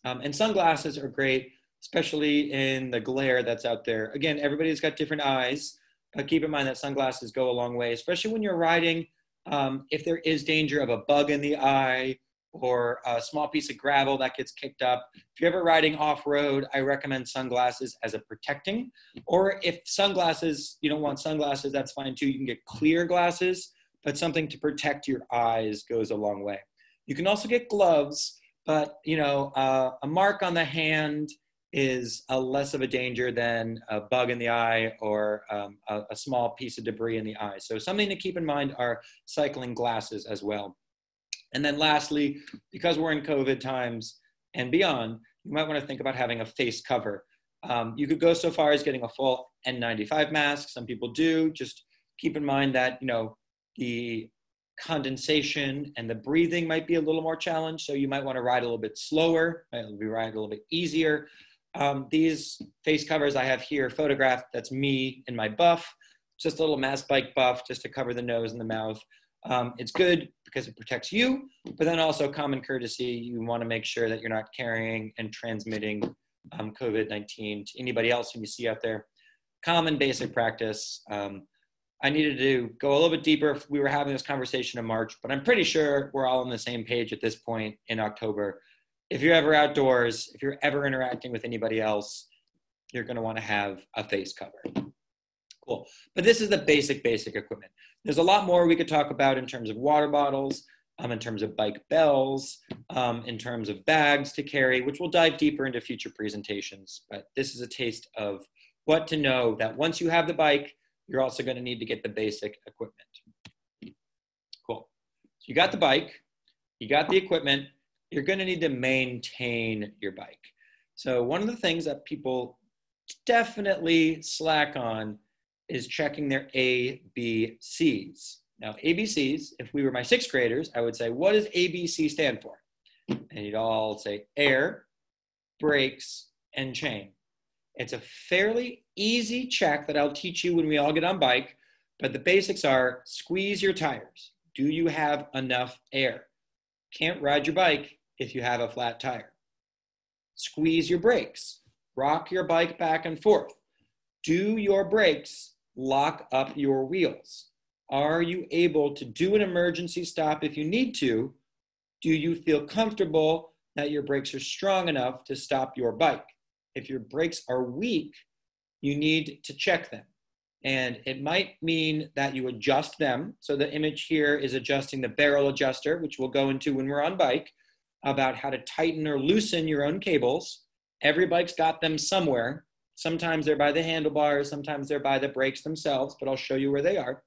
Um, and sunglasses are great, especially in the glare that's out there. Again, everybody's got different eyes, but keep in mind that sunglasses go a long way, especially when you're riding um, if there is danger of a bug in the eye or a small piece of gravel that gets kicked up. If you're ever riding off road, I recommend sunglasses as a protecting. Or if sunglasses, you don't want sunglasses, that's fine too. You can get clear glasses, but something to protect your eyes goes a long way. You can also get gloves, but you know, uh, a mark on the hand is a less of a danger than a bug in the eye or um, a, a, small piece of debris in the eye. So something to keep in mind are cycling glasses as well. And then lastly, because we're in COVID times and beyond, you might want to think about having a face cover. Um, you could go so far as getting a full N95 mask. Some people do. Just keep in mind that you know the condensation and the breathing might be a little more challenged. So you might want to ride a little bit slower, It'll be ride a little bit easier. Um, these face covers I have here photographed, that's me in my buff, just a little mass bike buff just to cover the nose and the mouth. Um, it's good because it protects you, but then also common courtesy, you want to make sure that you're not carrying and transmitting um, COVID-19 to anybody else who you see out there. Common basic practice. Um, I needed to go a little bit deeper. If we were having this conversation in March, but I'm pretty sure we're all on the same page at this point in October if you're ever outdoors, if you're ever interacting with anybody else, you're going to want to have a face cover. Cool. But this is the basic, basic equipment. There's a lot more we could talk about in terms of water bottles, um, in terms of bike bells, um, in terms of bags to carry, which we'll dive deeper into future presentations. But this is a taste of what to know that once you have the bike, you're also going to need to get the basic equipment. Cool. So you got the bike, you got the equipment, you're going to need to maintain your bike. So, one of the things that people definitely slack on is checking their ABCs. Now, ABCs, if we were my sixth graders, I would say, what does ABC stand for? And you'd all say air, brakes, and chain. It's a fairly easy check that I'll teach you when we all get on bike, but the basics are squeeze your tires. Do you have enough air? Can't ride your bike if you have a flat tire. Squeeze your brakes. Rock your bike back and forth. Do your brakes lock up your wheels? Are you able to do an emergency stop if you need to? Do you feel comfortable that your brakes are strong enough to stop your bike? If your brakes are weak, you need to check them. And it might mean that you adjust them. So the image here is adjusting the barrel adjuster, which we'll go into when we're on bike, about how to tighten or loosen your own cables. Every bike's got them somewhere. Sometimes they're by the handlebars, sometimes they're by the brakes themselves, but I'll show you where they are.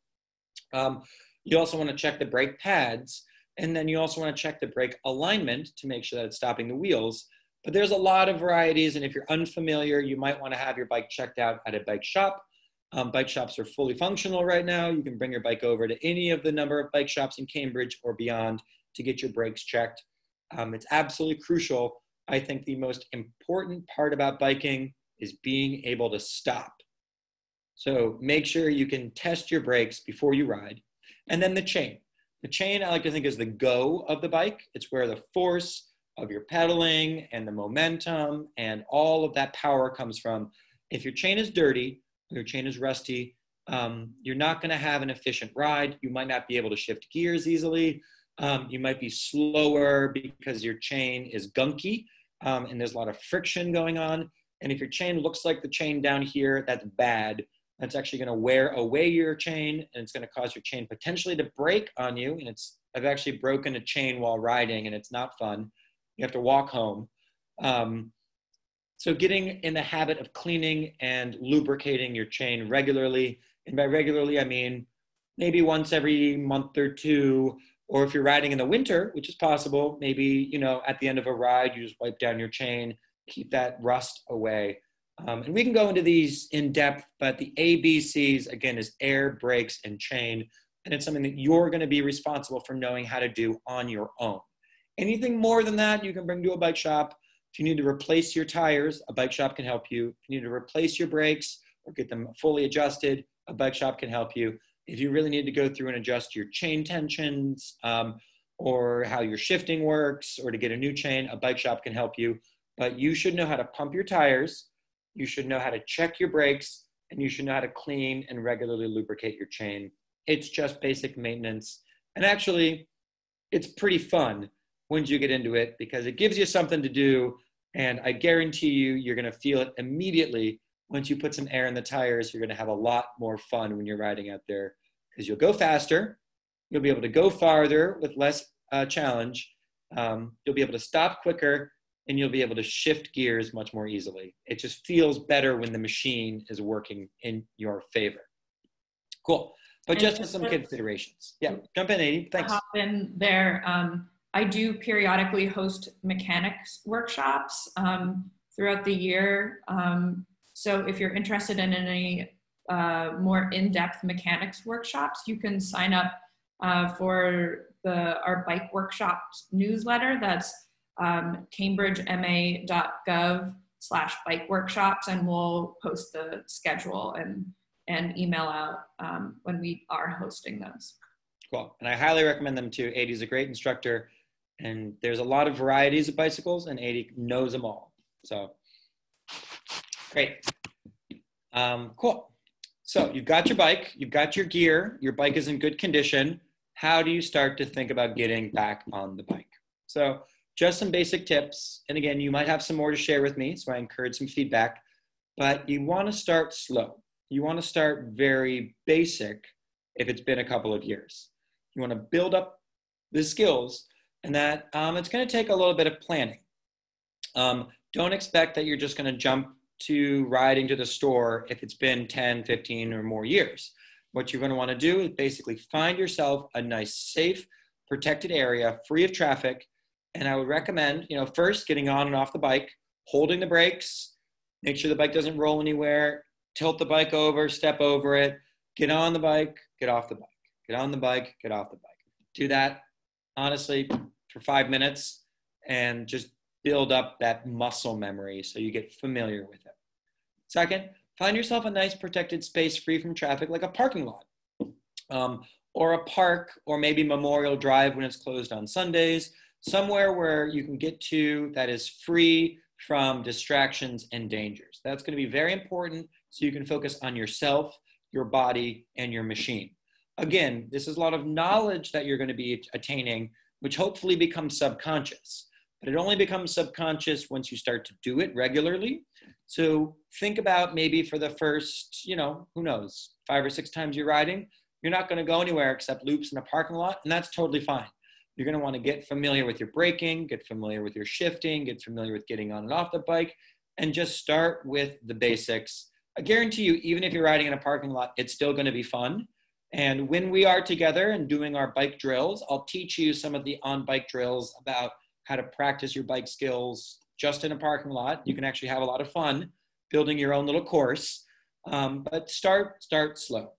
Um, you also want to check the brake pads, and then you also want to check the brake alignment to make sure that it's stopping the wheels. But there's a lot of varieties, and if you're unfamiliar, you might want to have your bike checked out at a bike shop. Um, bike shops are fully functional right now. You can bring your bike over to any of the number of bike shops in Cambridge or beyond to get your brakes checked. Um, it's absolutely crucial. I think the most important part about biking is being able to stop. So make sure you can test your brakes before you ride. And then the chain. The chain I like to think is the go of the bike. It's where the force of your pedaling and the momentum and all of that power comes from. If your chain is dirty, your chain is rusty, um, you're not going to have an efficient ride. You might not be able to shift gears easily. Um, you might be slower because your chain is gunky um, and there's a lot of friction going on. And if your chain looks like the chain down here, that's bad. That's actually going to wear away your chain and it's going to cause your chain potentially to break on you. And it's, I've actually broken a chain while riding and it's not fun. You have to walk home. Um, so getting in the habit of cleaning and lubricating your chain regularly, and by regularly I mean maybe once every month or two, or if you're riding in the winter, which is possible, maybe you know at the end of a ride you just wipe down your chain, keep that rust away. Um, and we can go into these in depth, but the ABCs, again, is air, brakes, and chain. And it's something that you're going to be responsible for knowing how to do on your own. Anything more than that, you can bring to a bike shop. If you need to replace your tires, a bike shop can help you. If you need to replace your brakes or get them fully adjusted, a bike shop can help you. If you really need to go through and adjust your chain tensions um, or how your shifting works or to get a new chain, a bike shop can help you. But you should know how to pump your tires you should know how to check your brakes, and you should know how to clean and regularly lubricate your chain. It's just basic maintenance. And actually, it's pretty fun once you get into it because it gives you something to do. And I guarantee you, you're going to feel it immediately. Once you put some air in the tires, you're going to have a lot more fun when you're riding out there because you'll go faster. You'll be able to go farther with less uh, challenge. Um, you'll be able to stop quicker and you'll be able to shift gears much more easily. It just feels better when the machine is working in your favor. Cool. But just for some considerations. Yeah, jump in, Adi. Thanks. Hop in there. Um, I do periodically host mechanics workshops um, throughout the year. Um, so if you're interested in any uh, more in-depth mechanics workshops, you can sign up uh, for the our bike workshops newsletter. That's um, cambridgema.gov slash bike workshops and we'll post the schedule and, and email out um, when we are hosting those. Cool. And I highly recommend them too. Adi's a great instructor and there's a lot of varieties of bicycles and Adi knows them all. So great. Um, cool. So you've got your bike, you've got your gear, your bike is in good condition. How do you start to think about getting back on the bike? So just some basic tips. And again, you might have some more to share with me, so I encourage some feedback. But you want to start slow. You want to start very basic if it's been a couple of years. You want to build up the skills, and that um, it's going to take a little bit of planning. Um, don't expect that you're just going to jump to riding to the store if it's been 10, 15, or more years. What you're going to want to do is basically find yourself a nice, safe, protected area free of traffic and I would recommend, you know, first getting on and off the bike, holding the brakes, make sure the bike doesn't roll anywhere, tilt the bike over, step over it, get on the bike, get off the bike, get on the bike, get off the bike. Do that honestly for five minutes and just build up that muscle memory so you get familiar with it. Second, find yourself a nice protected space free from traffic like a parking lot. Um, or a park, or maybe Memorial Drive when it's closed on Sundays, somewhere where you can get to that is free from distractions and dangers. That's going to be very important so you can focus on yourself, your body, and your machine. Again, this is a lot of knowledge that you're going to be attaining, which hopefully becomes subconscious. But it only becomes subconscious once you start to do it regularly. So think about maybe for the first, you know, who knows, five or six times you're riding, you're not going to go anywhere except loops in a parking lot, and that's totally fine. You're going to want to get familiar with your braking, get familiar with your shifting, get familiar with getting on and off the bike, and just start with the basics. I guarantee you, even if you're riding in a parking lot, it's still going to be fun. And when we are together and doing our bike drills, I'll teach you some of the on bike drills about how to practice your bike skills just in a parking lot. You can actually have a lot of fun building your own little course. Um, but start, start slow.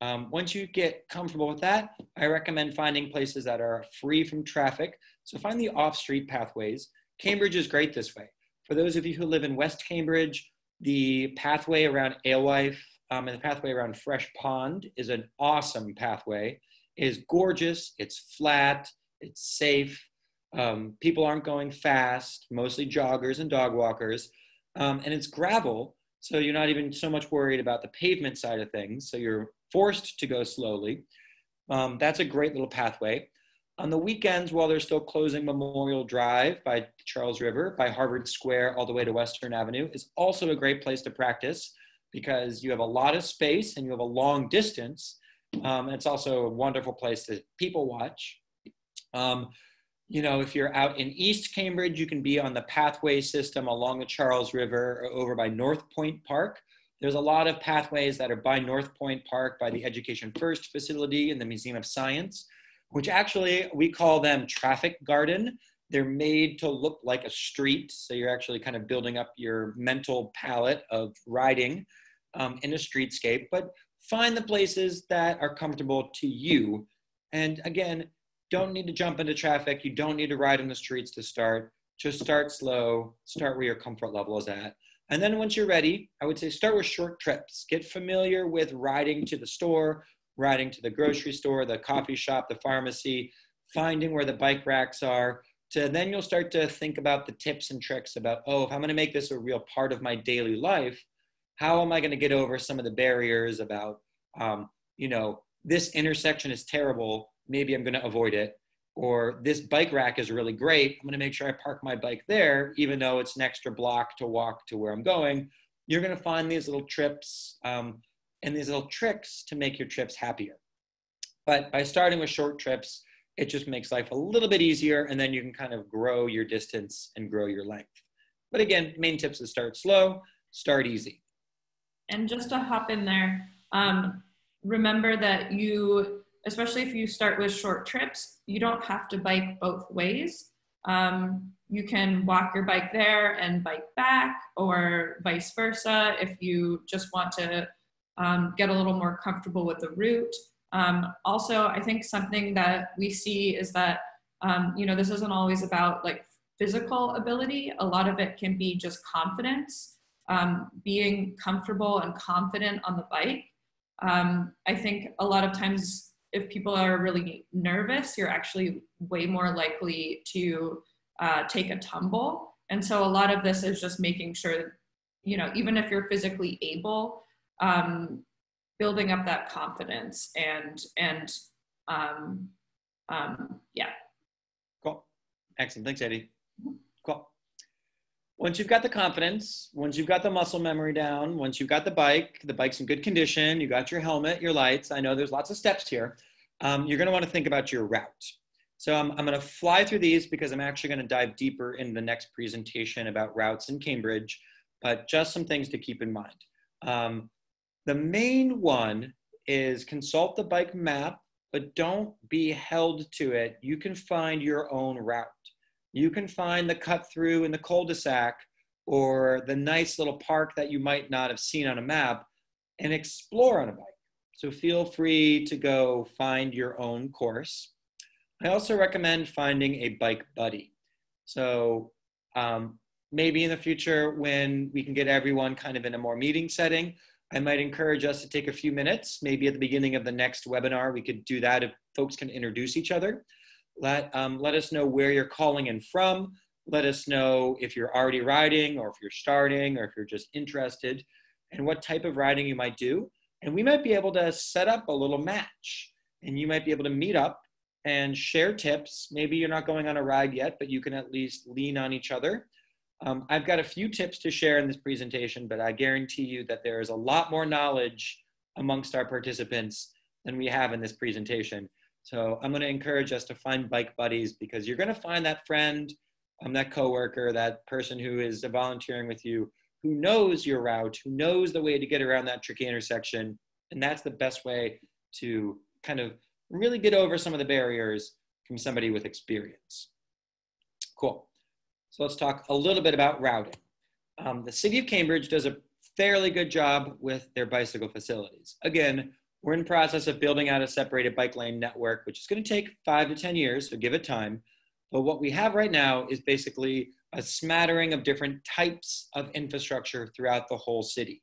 Um, once you get comfortable with that, I recommend finding places that are free from traffic. So find the off-street pathways. Cambridge is great this way. For those of you who live in West Cambridge, the pathway around Alewife um, and the pathway around Fresh Pond is an awesome pathway. It is gorgeous, it's flat, it's safe. Um, people aren't going fast, mostly joggers and dog walkers. Um, and it's gravel, so you're not even so much worried about the pavement side of things. So you're forced to go slowly. Um, that's a great little pathway. On the weekends, while they're still closing Memorial Drive by Charles River, by Harvard Square, all the way to Western Avenue, is also a great place to practice because you have a lot of space and you have a long distance. Um, it's also a wonderful place to people watch. Um, you know, if you're out in East Cambridge, you can be on the pathway system along the Charles River or over by North Point Park. There's a lot of pathways that are by North Point Park, by the Education First facility and the Museum of Science, which actually we call them traffic garden. They're made to look like a street. So you're actually kind of building up your mental palette of riding um, in a streetscape, but find the places that are comfortable to you. And again, don't need to jump into traffic. You don't need to ride in the streets to start. Just start slow, start where your comfort level is at. And then once you're ready, I would say start with short trips. Get familiar with riding to the store, riding to the grocery store, the coffee shop, the pharmacy, finding where the bike racks are. To then you'll start to think about the tips and tricks about, oh, if I'm going to make this a real part of my daily life, how am I going to get over some of the barriers about, um, you know, this intersection is terrible. Maybe I'm going to avoid it or this bike rack is really great. I'm going to make sure I park my bike there, even though it's an extra block to walk to where I'm going. You're going to find these little trips um, and these little tricks to make your trips happier. But by starting with short trips, it just makes life a little bit easier, and then you can kind of grow your distance and grow your length. But again, main tips is start slow, start easy. And just to hop in there, um, remember that you especially if you start with short trips, you don't have to bike both ways. Um, you can walk your bike there and bike back, or vice versa if you just want to um, get a little more comfortable with the route. Um, also, I think something that we see is that, um, you know, this isn't always about like physical ability, a lot of it can be just confidence, um, being comfortable and confident on the bike. Um, I think a lot of times if people are really nervous, you're actually way more likely to uh, take a tumble. And so a lot of this is just making sure, you know, even if you're physically able, um, building up that confidence and and um, um, yeah. Cool. Excellent. Thanks, Adi. Cool. Once you've got the confidence, once you've got the muscle memory down, once you've got the bike, the bike's in good condition, you got your helmet, your lights. I know there's lots of steps here. Um, you're going to want to think about your route. So I'm, I'm going to fly through these because I'm actually going to dive deeper in the next presentation about routes in Cambridge, but just some things to keep in mind. Um, the main one is consult the bike map, but don't be held to it. You can find your own route you can find the cut through in the cul-de-sac or the nice little park that you might not have seen on a map and explore on a bike. So feel free to go find your own course. I also recommend finding a bike buddy. So um, maybe in the future when we can get everyone kind of in a more meeting setting, I might encourage us to take a few minutes, maybe at the beginning of the next webinar, we could do that if folks can introduce each other. Let, um, let us know where you're calling in from. Let us know if you're already riding or if you're starting or if you're just interested and what type of riding you might do. And we might be able to set up a little match and you might be able to meet up and share tips. Maybe you're not going on a ride yet, but you can at least lean on each other. Um, I've got a few tips to share in this presentation, but I guarantee you that there is a lot more knowledge amongst our participants than we have in this presentation. So I'm going to encourage us to find bike buddies because you're going to find that friend, um, that coworker, that person who is volunteering with you, who knows your route, who knows the way to get around that tricky intersection, and that's the best way to kind of really get over some of the barriers from somebody with experience. Cool. So let's talk a little bit about routing. Um, the city of Cambridge does a fairly good job with their bicycle facilities. Again, we're in process of building out a separated bike lane network, which is going to take five to 10 years, so give it time. But what we have right now is basically a smattering of different types of infrastructure throughout the whole city.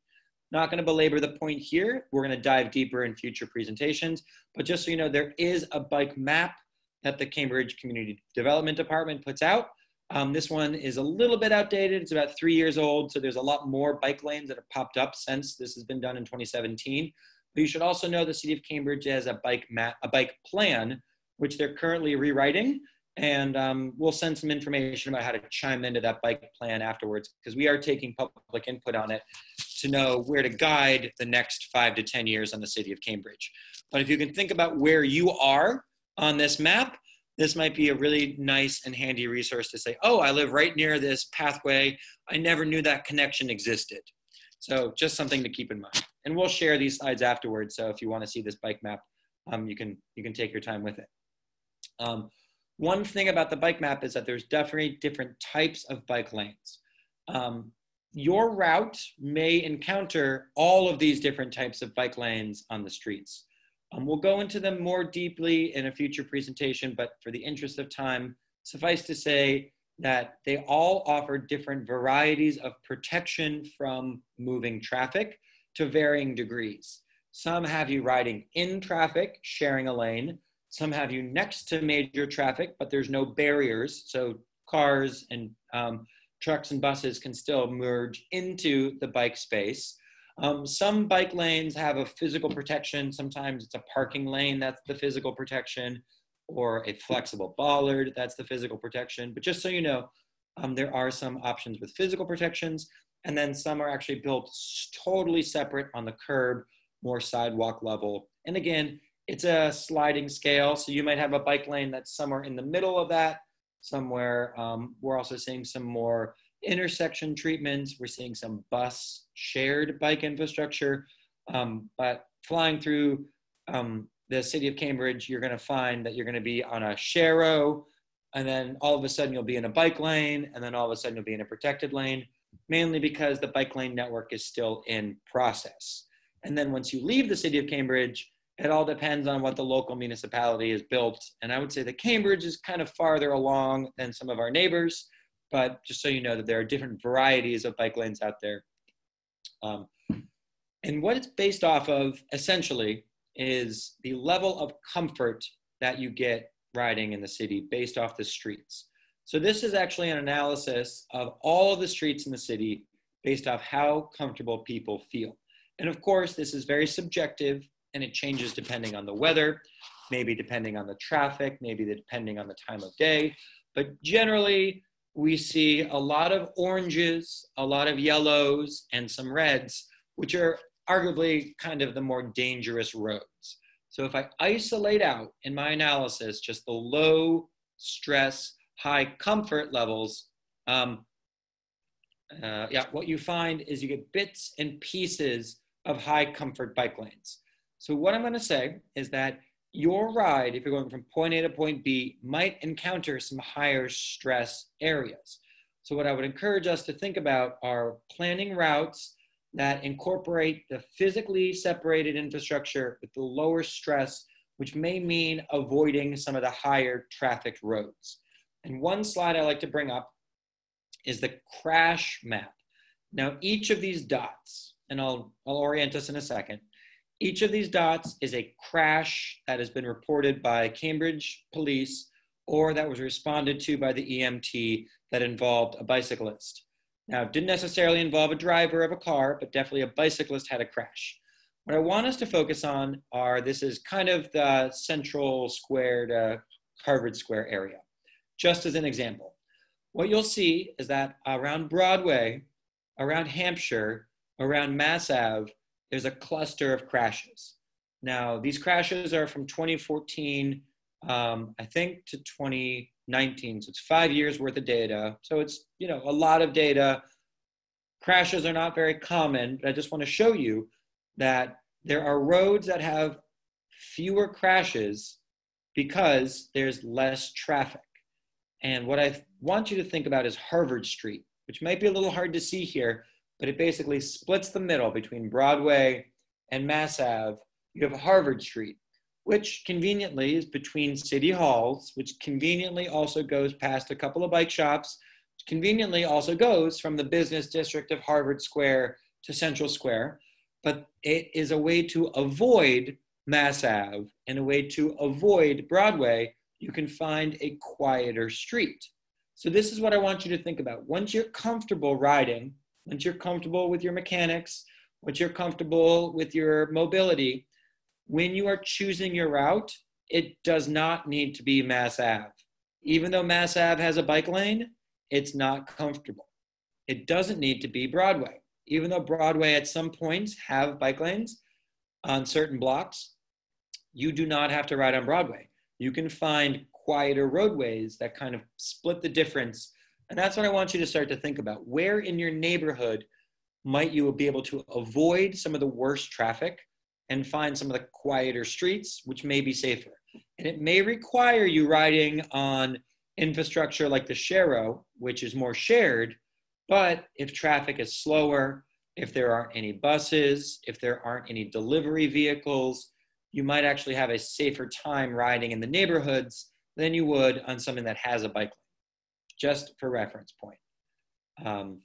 Not going to belabor the point here. We're going to dive deeper in future presentations. But just so you know, there is a bike map that the Cambridge Community Development Department puts out. Um, this one is a little bit outdated. It's about three years old. So there's a lot more bike lanes that have popped up since this has been done in 2017. But you should also know the city of Cambridge has a bike map, a bike plan, which they're currently rewriting. And um, we'll send some information about how to chime into that bike plan afterwards, because we are taking public input on it to know where to guide the next five to 10 years on the city of Cambridge. But if you can think about where you are on this map, this might be a really nice and handy resource to say, oh, I live right near this pathway. I never knew that connection existed. So just something to keep in mind. And we'll share these slides afterwards. So if you want to see this bike map, um, you, can, you can take your time with it. Um, one thing about the bike map is that there's definitely different types of bike lanes. Um, your route may encounter all of these different types of bike lanes on the streets. Um, we'll go into them more deeply in a future presentation, but for the interest of time, suffice to say that they all offer different varieties of protection from moving traffic to varying degrees. Some have you riding in traffic, sharing a lane. Some have you next to major traffic, but there's no barriers. So cars and um, trucks and buses can still merge into the bike space. Um, some bike lanes have a physical protection. Sometimes it's a parking lane, that's the physical protection, or a flexible bollard, that's the physical protection. But just so you know, um, there are some options with physical protections, and then some are actually built totally separate on the curb, more sidewalk level. And again, it's a sliding scale, so you might have a bike lane that's somewhere in the middle of that, somewhere. Um, we're also seeing some more intersection treatments. We're seeing some bus shared bike infrastructure. Um, but flying through um, the city of Cambridge, you're going to find that you're going to be on a sharrow, and then all of a sudden you'll be in a bike lane, and then all of a sudden you'll be in a protected lane, mainly because the bike lane network is still in process. And then once you leave the city of Cambridge, it all depends on what the local municipality has built. And I would say that Cambridge is kind of farther along than some of our neighbors but just so you know that there are different varieties of bike lanes out there. Um, and what it's based off of essentially is the level of comfort that you get riding in the city based off the streets. So this is actually an analysis of all of the streets in the city based off how comfortable people feel. And of course, this is very subjective and it changes depending on the weather, maybe depending on the traffic, maybe depending on the time of day. But generally, we see a lot of oranges, a lot of yellows, and some reds, which are arguably kind of the more dangerous roads. So if I isolate out in my analysis just the low stress, high comfort levels, um, uh, yeah, what you find is you get bits and pieces of high comfort bike lanes. So what I'm going to say is that your ride, if you're going from point A to point B, might encounter some higher stress areas. So, what I would encourage us to think about are planning routes that incorporate the physically separated infrastructure with the lower stress, which may mean avoiding some of the higher trafficked roads. And one slide I like to bring up is the crash map. Now, each of these dots and I'll, I'll orient us in a second. Each of these dots is a crash that has been reported by Cambridge police or that was responded to by the EMT that involved a bicyclist. Now, it didn't necessarily involve a driver of a car, but definitely a bicyclist had a crash. What I want us to focus on are this is kind of the central square to Harvard Square area, just as an example. What you'll see is that around Broadway, around Hampshire, around Mass Ave, there's a cluster of crashes. Now, these crashes are from 2014, um, I think, to 2019. So it's five years worth of data. So it's, you know, a lot of data. Crashes are not very common, but I just want to show you that there are roads that have fewer crashes because there's less traffic. And what I want you to think about is Harvard Street, which might be a little hard to see here, but it basically splits the middle between Broadway and Mass Ave. You have Harvard Street, which conveniently is between city halls, which conveniently also goes past a couple of bike shops, conveniently also goes from the business district of Harvard Square to Central Square. But it is a way to avoid Mass Ave and a way to avoid Broadway. You can find a quieter street. So, this is what I want you to think about. Once you're comfortable riding, once you're comfortable with your mechanics, once you're comfortable with your mobility, when you are choosing your route, it does not need to be Mass Ave. Even though Mass Ave has a bike lane, it's not comfortable. It doesn't need to be Broadway. Even though Broadway at some points have bike lanes on certain blocks, you do not have to ride on Broadway. You can find quieter roadways that kind of split the difference and that's what I want you to start to think about. Where in your neighborhood might you be able to avoid some of the worst traffic and find some of the quieter streets, which may be safer? And it may require you riding on infrastructure like the sharrow, which is more shared. But if traffic is slower, if there aren't any buses, if there aren't any delivery vehicles, you might actually have a safer time riding in the neighborhoods than you would on something that has a bike lane just for reference point. Um,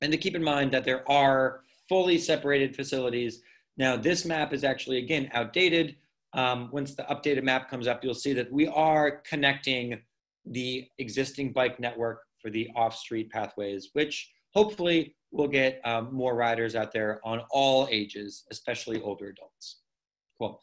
and to keep in mind that there are fully separated facilities. Now, this map is actually, again, outdated. Um, once the updated map comes up, you'll see that we are connecting the existing bike network for the off-street pathways, which hopefully will get um, more riders out there on all ages, especially older adults. Cool.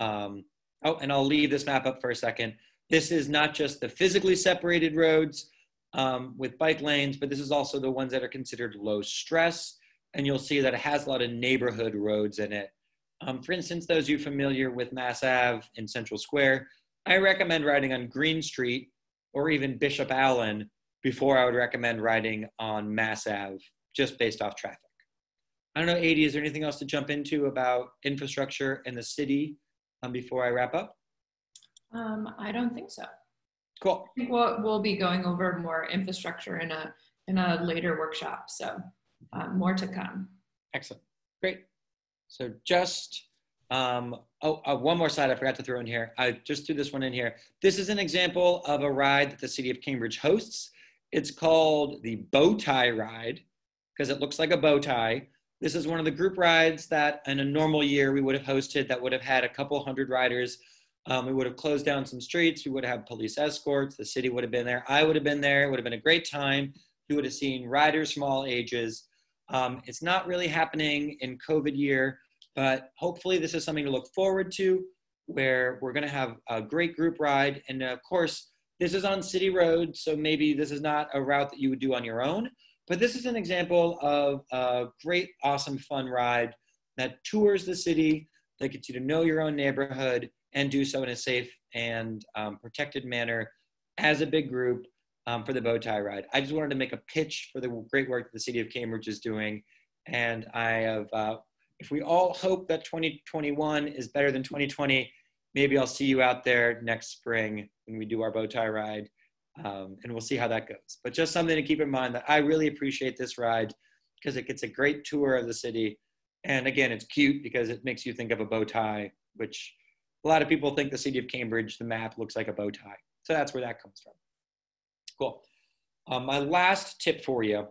Um, oh, and I'll leave this map up for a second. This is not just the physically separated roads um, with bike lanes, but this is also the ones that are considered low stress. And you'll see that it has a lot of neighborhood roads in it. Um, for instance, those you familiar with Mass Ave in Central Square, I recommend riding on Green Street or even Bishop Allen before I would recommend riding on Mass Ave, just based off traffic. I don't know, Adi, is there anything else to jump into about infrastructure in the city um, before I wrap up? Um, I don't think so. Cool. I think we'll, we'll be going over more infrastructure in a in a later workshop. So um, more to come. Excellent. Great. So just um, oh, uh, one more slide I forgot to throw in here. I just threw this one in here. This is an example of a ride that the city of Cambridge hosts. It's called the Bow Tie Ride because it looks like a bow tie. This is one of the group rides that in a normal year we would have hosted that would have had a couple hundred riders um, we would have closed down some streets. We would have police escorts. The city would have been there. I would have been there. It would have been a great time. You would have seen riders from all ages. Um, it's not really happening in COVID year, but hopefully this is something to look forward to where we're going to have a great group ride. And of course, this is on city roads, so maybe this is not a route that you would do on your own, but this is an example of a great, awesome, fun ride that tours the city, that gets you to know your own neighborhood, and do so in a safe and um, protected manner as a big group um, for the bow tie ride. I just wanted to make a pitch for the great work that the city of Cambridge is doing. And I have, uh, if we all hope that 2021 is better than 2020, maybe I'll see you out there next spring when we do our bow tie ride. Um, and we'll see how that goes. But just something to keep in mind that I really appreciate this ride because it gets a great tour of the city. And again, it's cute because it makes you think of a bow tie, which a lot of people think the city of Cambridge, the map looks like a bow tie. So that's where that comes from. Cool. Um, my last tip for you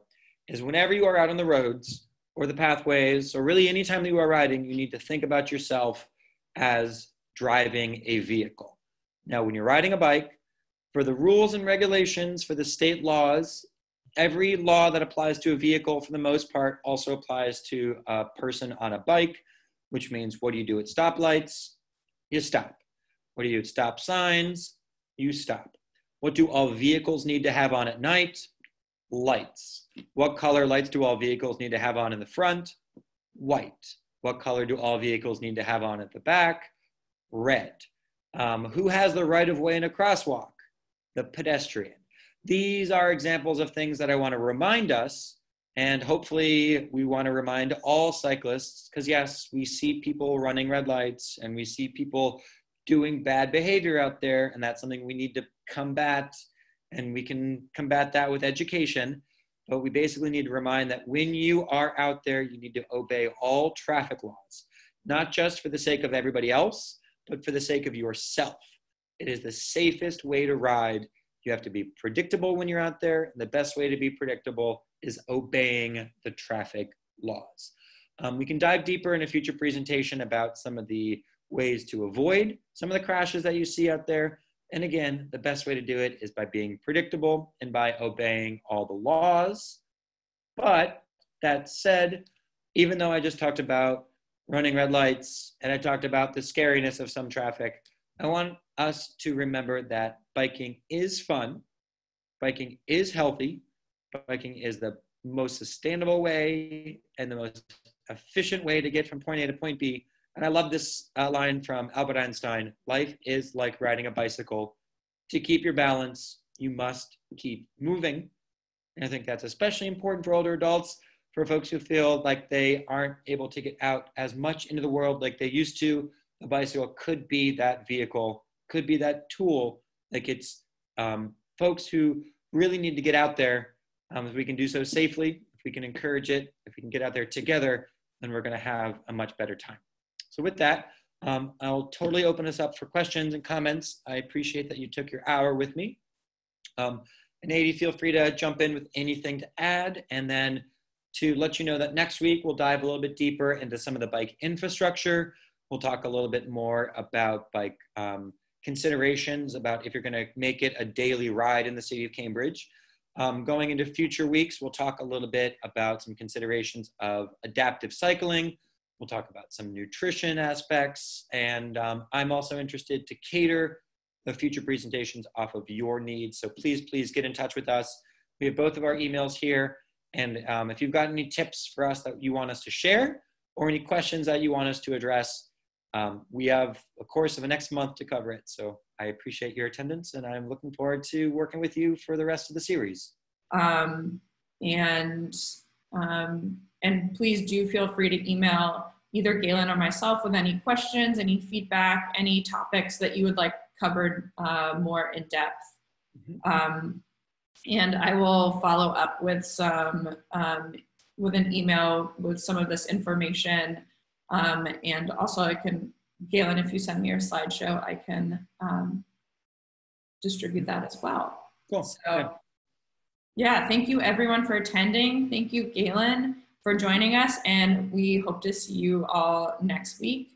is whenever you are out on the roads, or the pathways, or really anytime that you are riding, you need to think about yourself as driving a vehicle. Now, when you're riding a bike, for the rules and regulations for the state laws, every law that applies to a vehicle, for the most part, also applies to a person on a bike, which means what do you do at stoplights? You stop. What do you stop signs? You stop. What do all vehicles need to have on at night? Lights. What color lights do all vehicles need to have on in the front? White. What color do all vehicles need to have on at the back? Red. Um, who has the right of way in a crosswalk? The pedestrian. These are examples of things that I want to remind us, and hopefully, we want to remind all cyclists because, yes, we see people running red lights and we see people doing bad behavior out there, and that's something we need to combat, and we can combat that with education. But we basically need to remind that when you are out there, you need to obey all traffic laws, not just for the sake of everybody else, but for the sake of yourself. It is the safest way to ride. You have to be predictable when you're out there. And the best way to be predictable is obeying the traffic laws. Um, we can dive deeper in a future presentation about some of the ways to avoid some of the crashes that you see out there. And again, the best way to do it is by being predictable and by obeying all the laws. But that said, even though I just talked about running red lights and I talked about the scariness of some traffic, I want us to remember that biking is fun, biking is healthy, biking is the most sustainable way and the most efficient way to get from point A to point B. And I love this uh, line from Albert Einstein life is like riding a bicycle. To keep your balance, you must keep moving. And I think that's especially important for older adults, for folks who feel like they aren't able to get out as much into the world like they used to. A bicycle could be that vehicle, could be that tool that gets um, folks who really need to get out there. Um, if we can do so safely, if we can encourage it, if we can get out there together, then we're going to have a much better time. So with that, um, I'll totally open this up for questions and comments. I appreciate that you took your hour with me. Um, and Adi, feel free to jump in with anything to add. And then to let you know that next week we'll dive a little bit deeper into some of the bike infrastructure. We'll talk a little bit more about bike um, considerations about if you're going to make it a daily ride in the city of Cambridge. Um, going into future weeks, we'll talk a little bit about some considerations of adaptive cycling. We'll talk about some nutrition aspects. And um, I'm also interested to cater the future presentations off of your needs. So please, please get in touch with us. We have both of our emails here. And um, if you've got any tips for us that you want us to share or any questions that you want us to address, um, we have a course of the next month to cover it. So I appreciate your attendance and I'm looking forward to working with you for the rest of the series. Um, and um, and please do feel free to email either Galen or myself with any questions, any feedback, any topics that you would like covered uh, more in depth. Mm-hmm. Um, and I will follow up with some um, with an email with some of this information um, and also I can, Galen, if you send me your slideshow, I can um, distribute that as well. Cool. So yeah. yeah, thank you everyone for attending. Thank you, Galen, for joining us. And we hope to see you all next week.